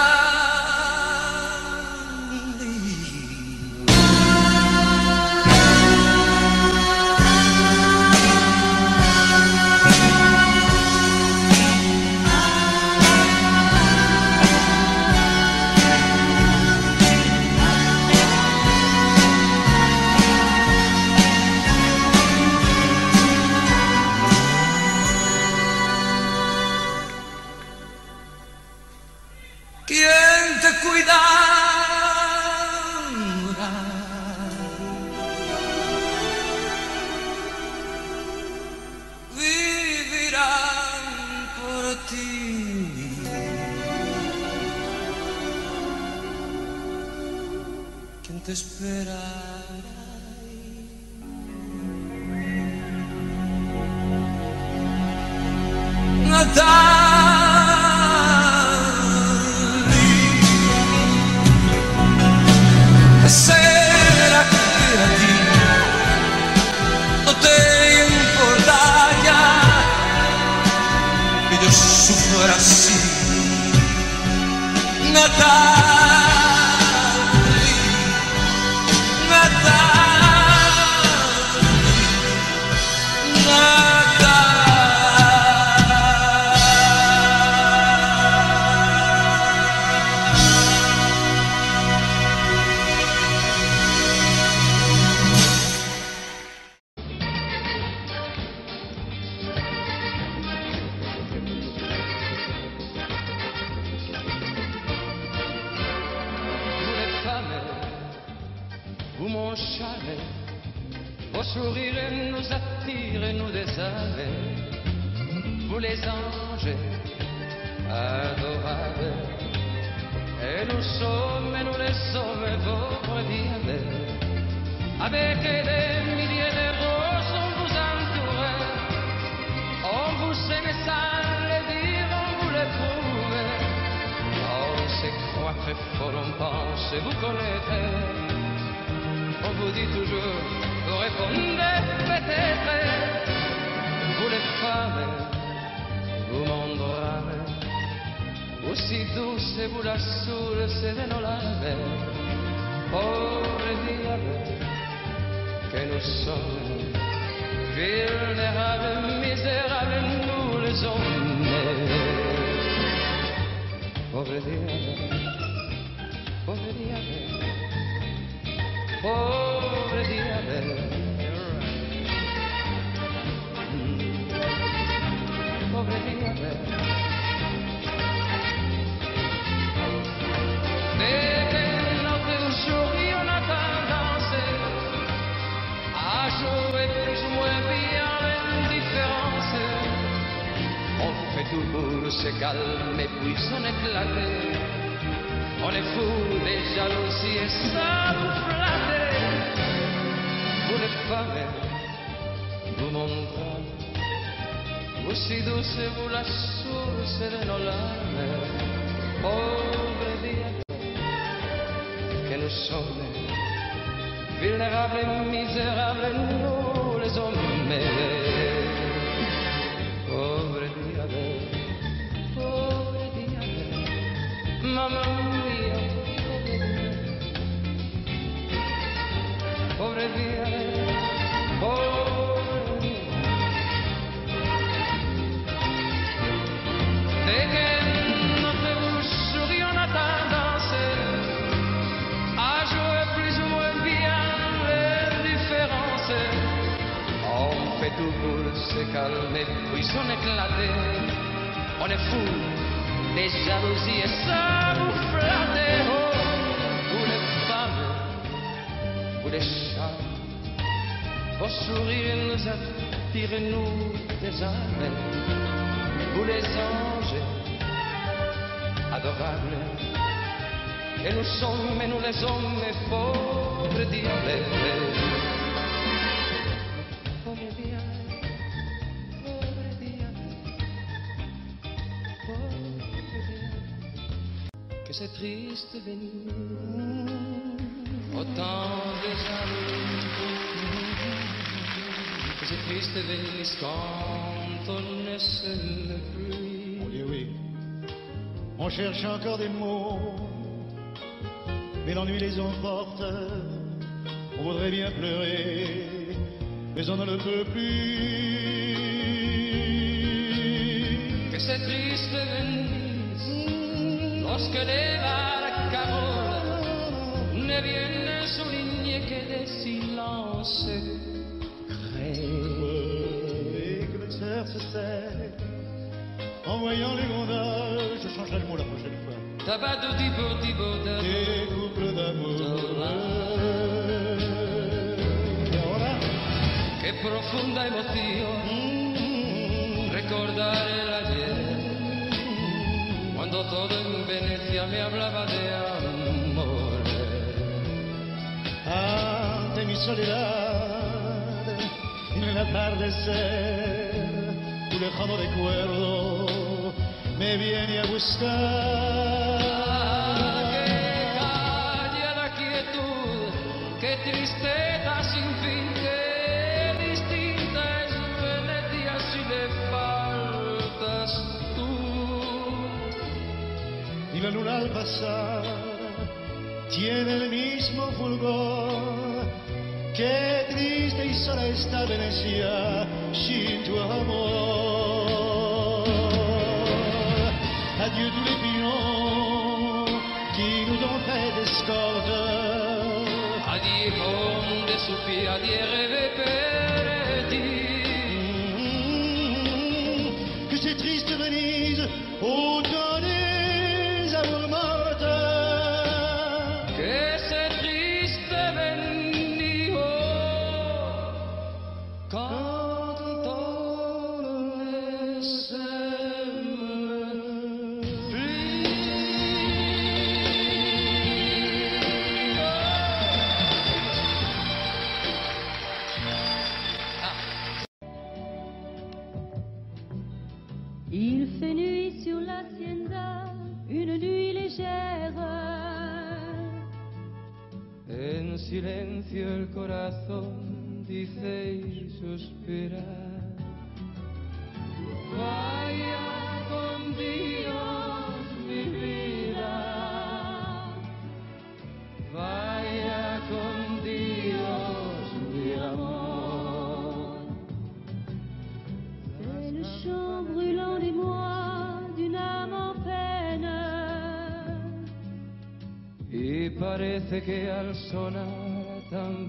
j'ai encore des mots, mais l'ennui les emporte. On voudrait bien pleurer, mais on ne le peut plus. profunda emoción mm. recordar el ayer, cuando todo en Venecia me hablaba de amor. Ante mi soledad, en el atardecer, tu lejano recuerdo me viene a buscar. Ah, que calla la quietud, que triste horrible en un alcázar tiene el mismo fulgor. Qué triste y sola está Venecia sin tu amor. Adieu tous les pions qui nous ont fait d'escorte. Adieu homme de soupirs, adieu rêves perdus. Que c'est triste venir.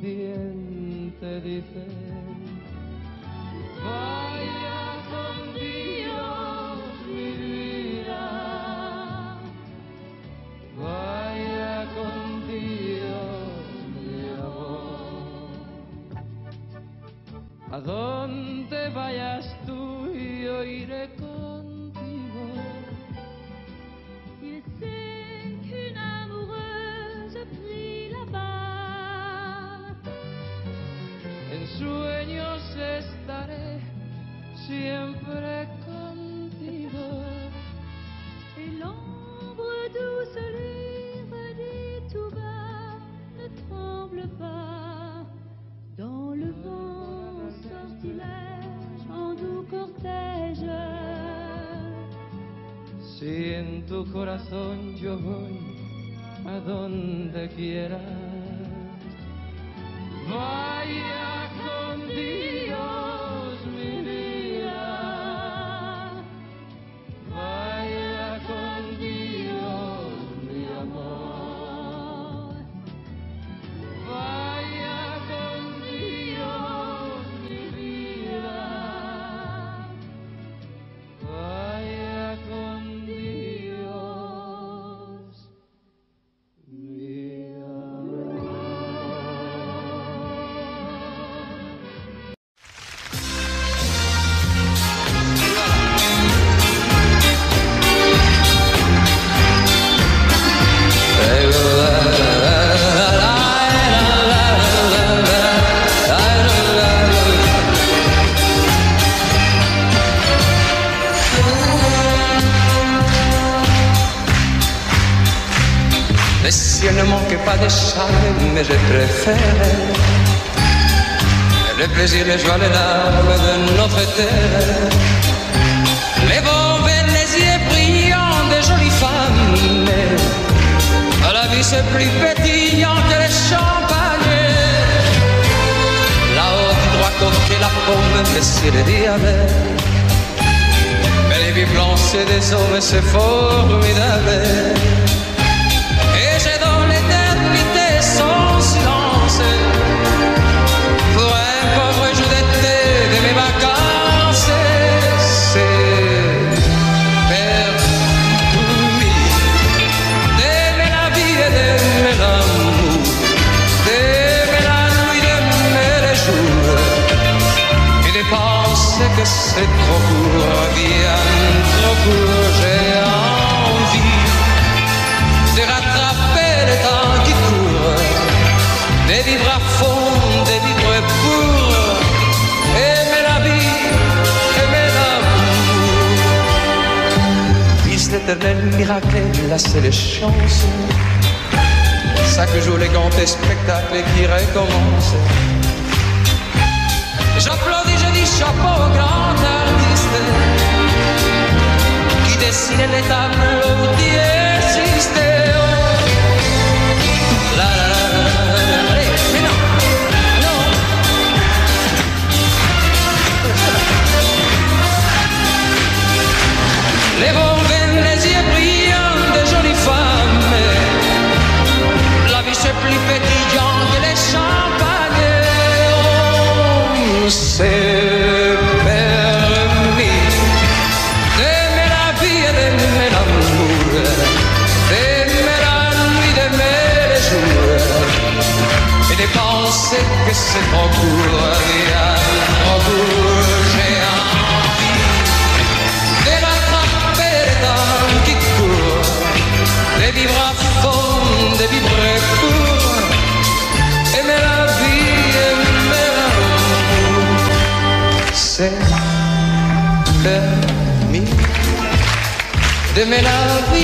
también te dice.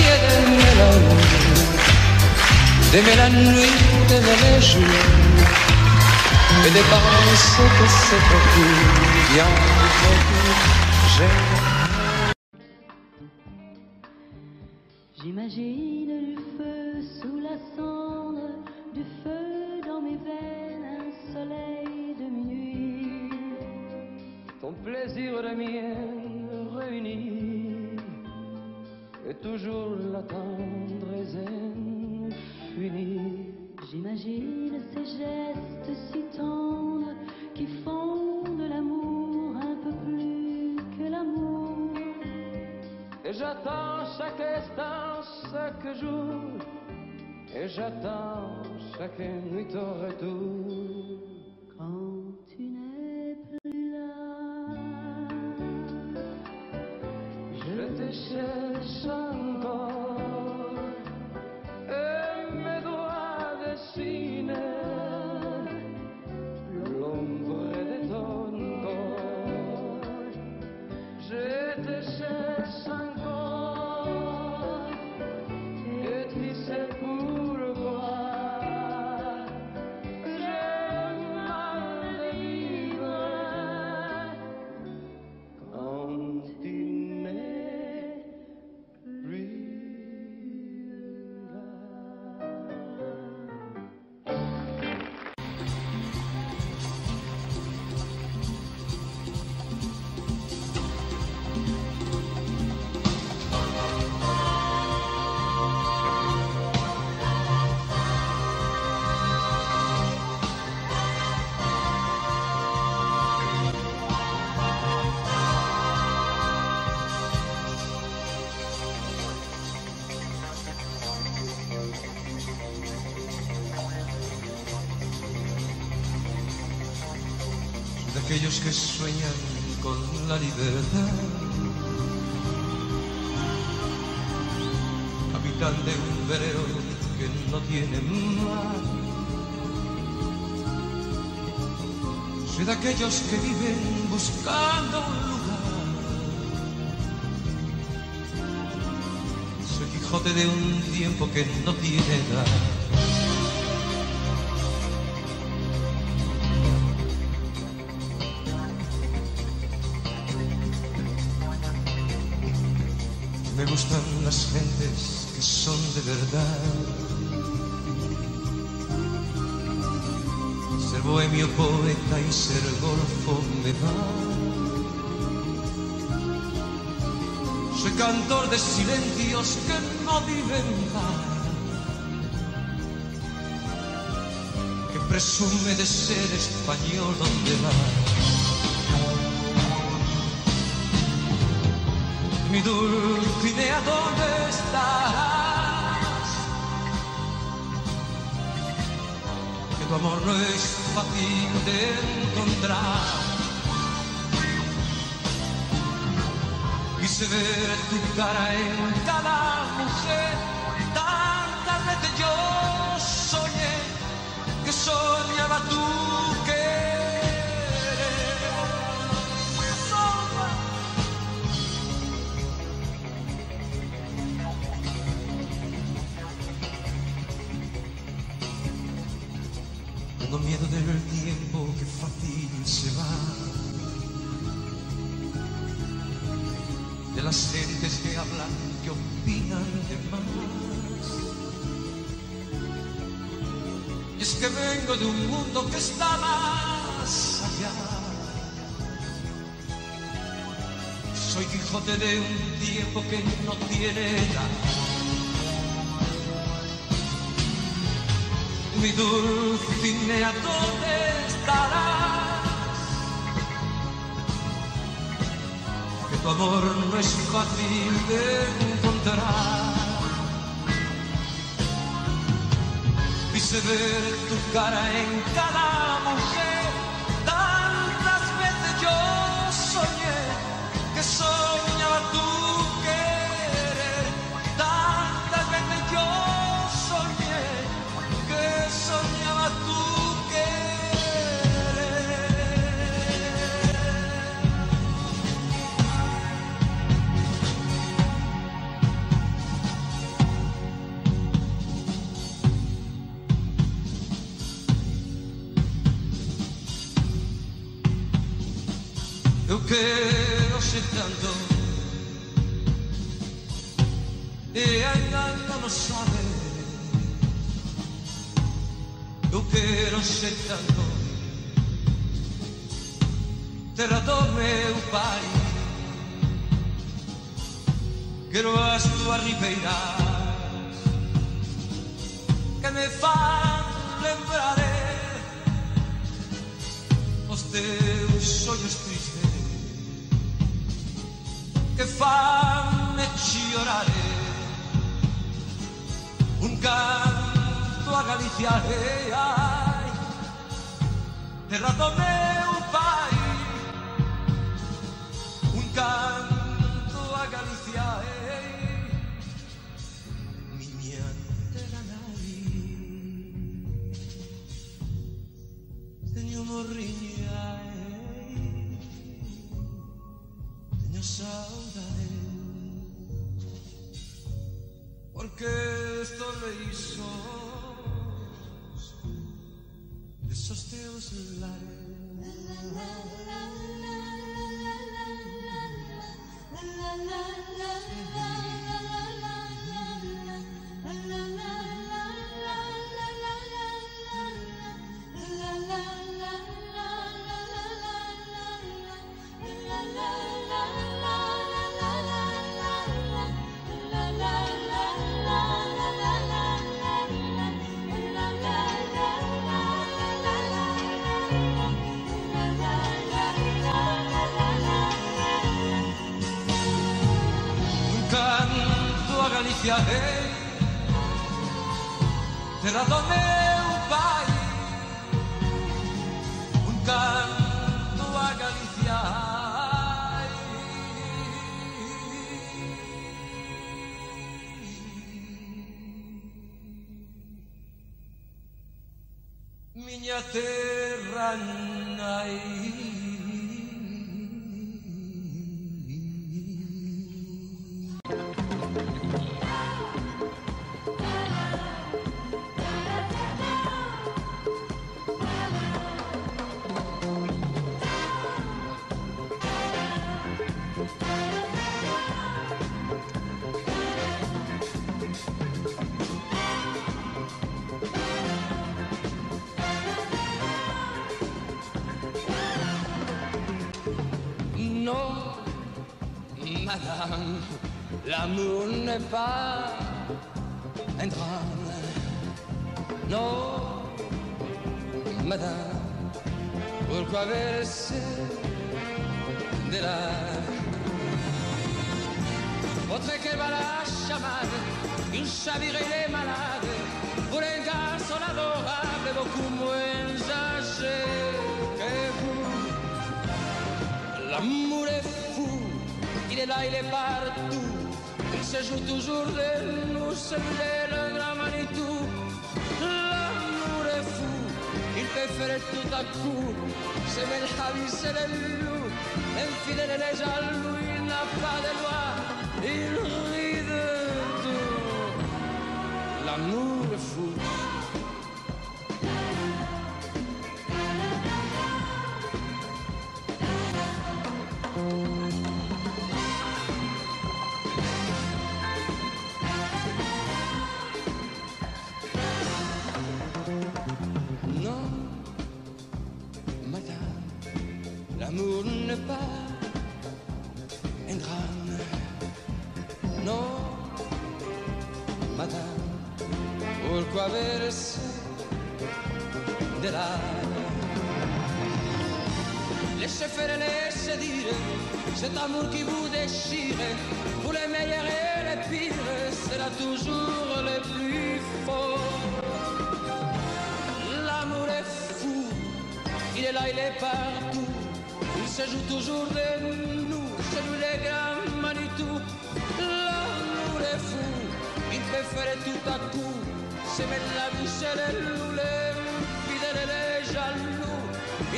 La vie et d'aimer la nuit, d'aimer les jours, et de penser que c'est court, bien. J'ai J'imagine du feu sous la cendre, du feu dans mes veines, un soleil de minuit. ton plaisir et le mien réunis, et toujours la tendresse infinie. J'imagine ces gestes si tendres qui font de l'amour un peu plus que l'amour. Et j'attends chaque instant, chaque jour, et j'attends chaque nuit au retour. Quand tu n'es plus là, Je te cherche aquellos que viven buscando un lugar. Soy Quijote de un tiempo que no tiene edad. Bohemio, poeta y ser golfo me va. Soy cantor de silencios que no viven paz. Que presume de ser español donde va. Mi Dulcinea, ¿dónde estás? Que tu amor no es fácil de encontrar. Quise ver tu cara en cada mujer. Tantas veces yo soñé que soñaba tú gentes que hablan, que opinan de más. Y es que vengo de un mundo que está más allá. Soy Quijote de un tiempo que no tiene edad. Mi dulcinea, ¿dónde estará? amor no es fácil de encontrar. Quise ver tu cara en cada mujer Amen. try.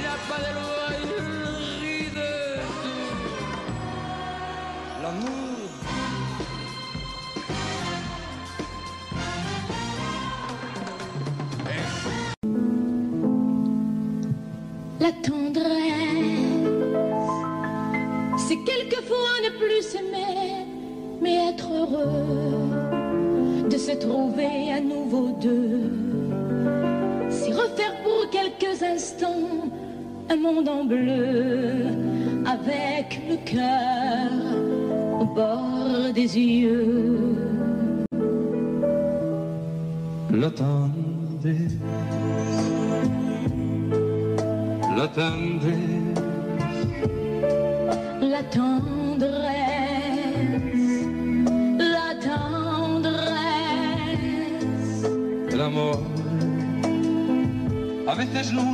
La pas de loi. L'amour. La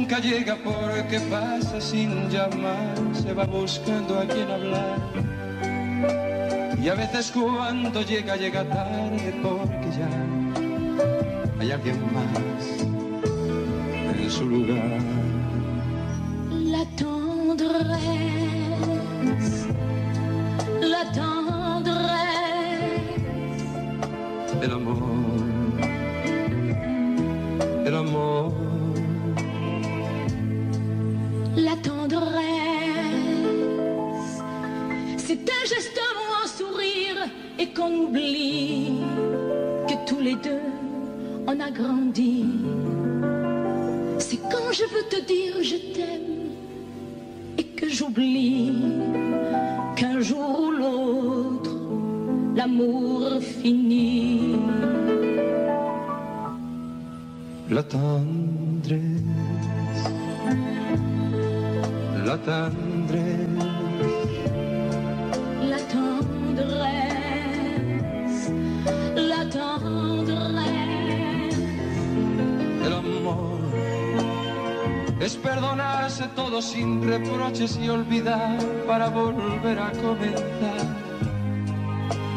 nunca llega porque pasa sin llamar, se va buscando a quien hablar. Y a veces cuando llega, llega tarde porque ya hay alguien más en su lugar. Sin reproches y olvidar para volver a comenzar.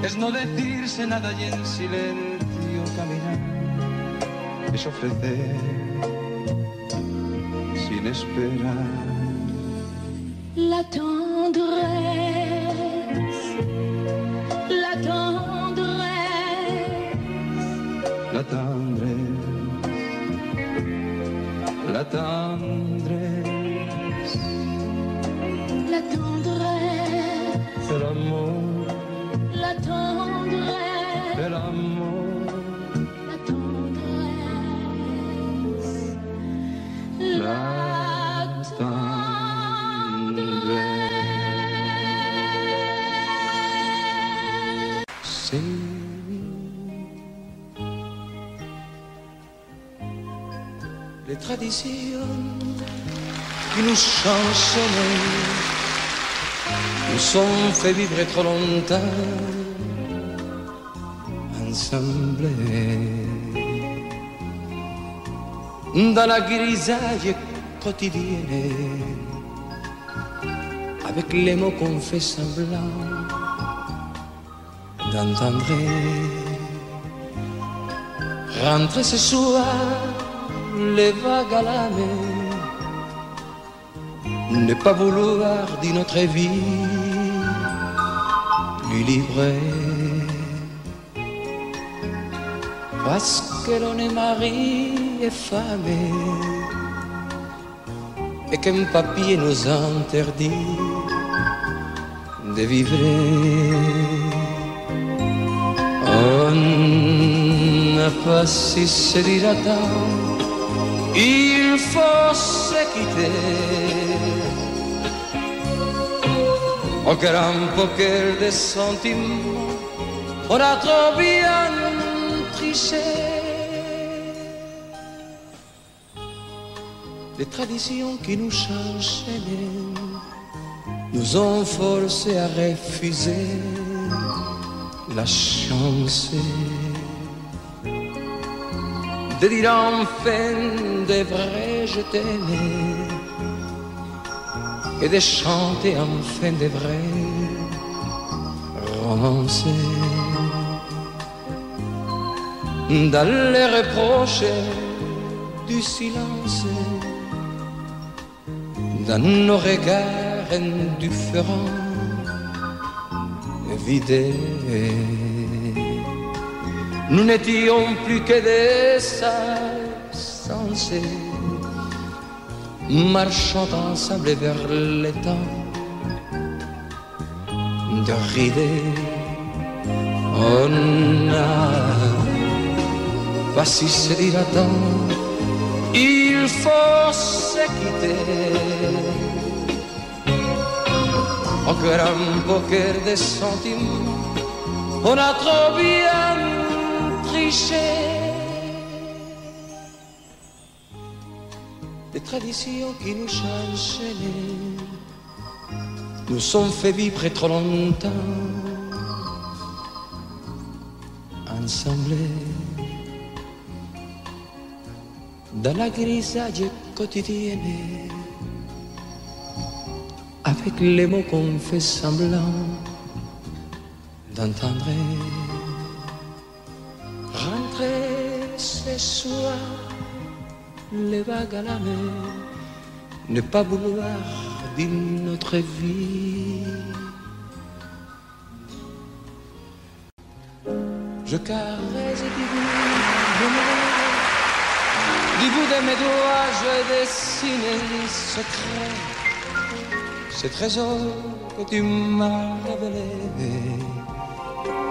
Es no decirse nada y en silencio caminar. Es ofrecer sin esperar. Qui nous chansonnent nous ont fait vivre trop longtemps ensemble. Dans la grisaille quotidienne, avec les mots qu'on fait semblant d'entendre. Rentrer ce soir, les vagues à la mer, ne pas vouloir d'une autre vie plus libre. Parce que l'on est mari et femme et qu'un papier nous interdit de vivre. On n'a pas si se il faut se quitter. Au grand poker des sentiments, on a trop bien triché. Les traditions qui nous enchaînaient nous ont forcé à refuser la chance de dire enfin des vrais je t'aimais et de chanter enfin des vrais romances dans les reproches du silence dans nos regards indifférents vidés. Nous n'étions plus que des sensés, marchant ensemble vers l'étang de rider. On n'a pas si se dira tant, il faut se quitter. Au grand poker des sentiments, on a trop bien Des traditions qui nous enchaînaient nous. Sont fait vivre trop longtemps. Ensemble. Dans la grisaille quotidienne. Avec les mots qu'on fait semblant d'entendre. Ce soir, les vagues à la mer, ne pas vouloir d'une autre vie. Je caresse du bout de mes du bout de mes doigts, je dessine les secrets, ce trésor que tu m'as révélé,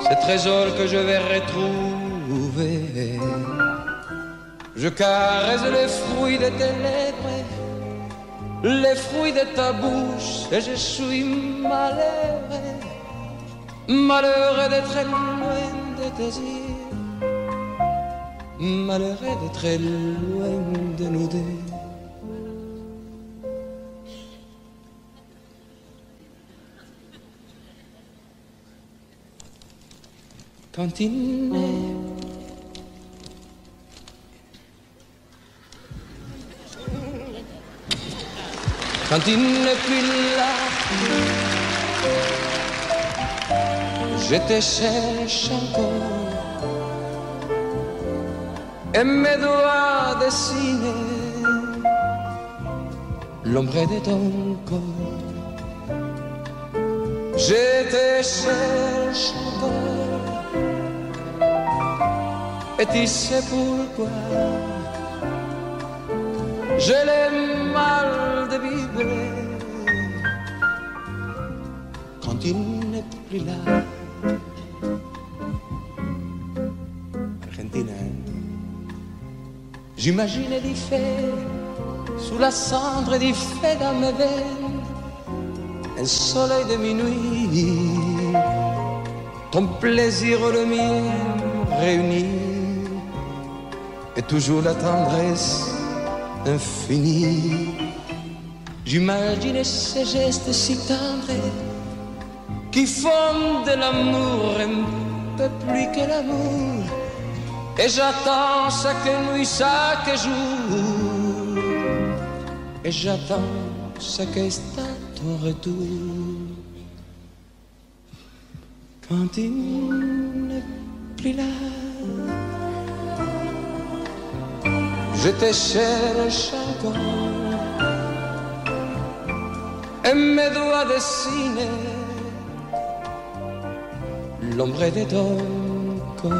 ce trésor que je vais retrouver. Je caresse les fruits de tes lèvres les fruits de ta bouche et je suis malheureux, malheureux d'être loin de tes yeux, malheureux d'être loin de nous deux. Quand quand il n'est plus là. Je te cherche encore et mes doigts dessinent l'ombre de ton corps. Je te cherche encore et tu sais pourquoi? Je l'ai mal de vibrer quand il n'est plus là. Argentina, j'imagine du fait sous la cendre du fait dans mes veines, un soleil de minuit, ton plaisir le mien réunis et toujours la tendresse infinie. J'imagine ces gestes si tendres qui font de l'amour un peu plus que l'amour. Et j'attends chaque nuit, chaque jour. Et j'attends chaque instant ton retour. Quand il n'est plus là. Je te cherche encore et mes doigts dessinent l'ombre de ton corps.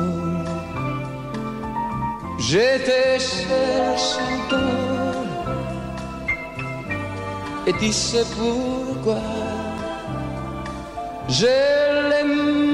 Je te cherche encore et tu sais pourquoi? Je l'aime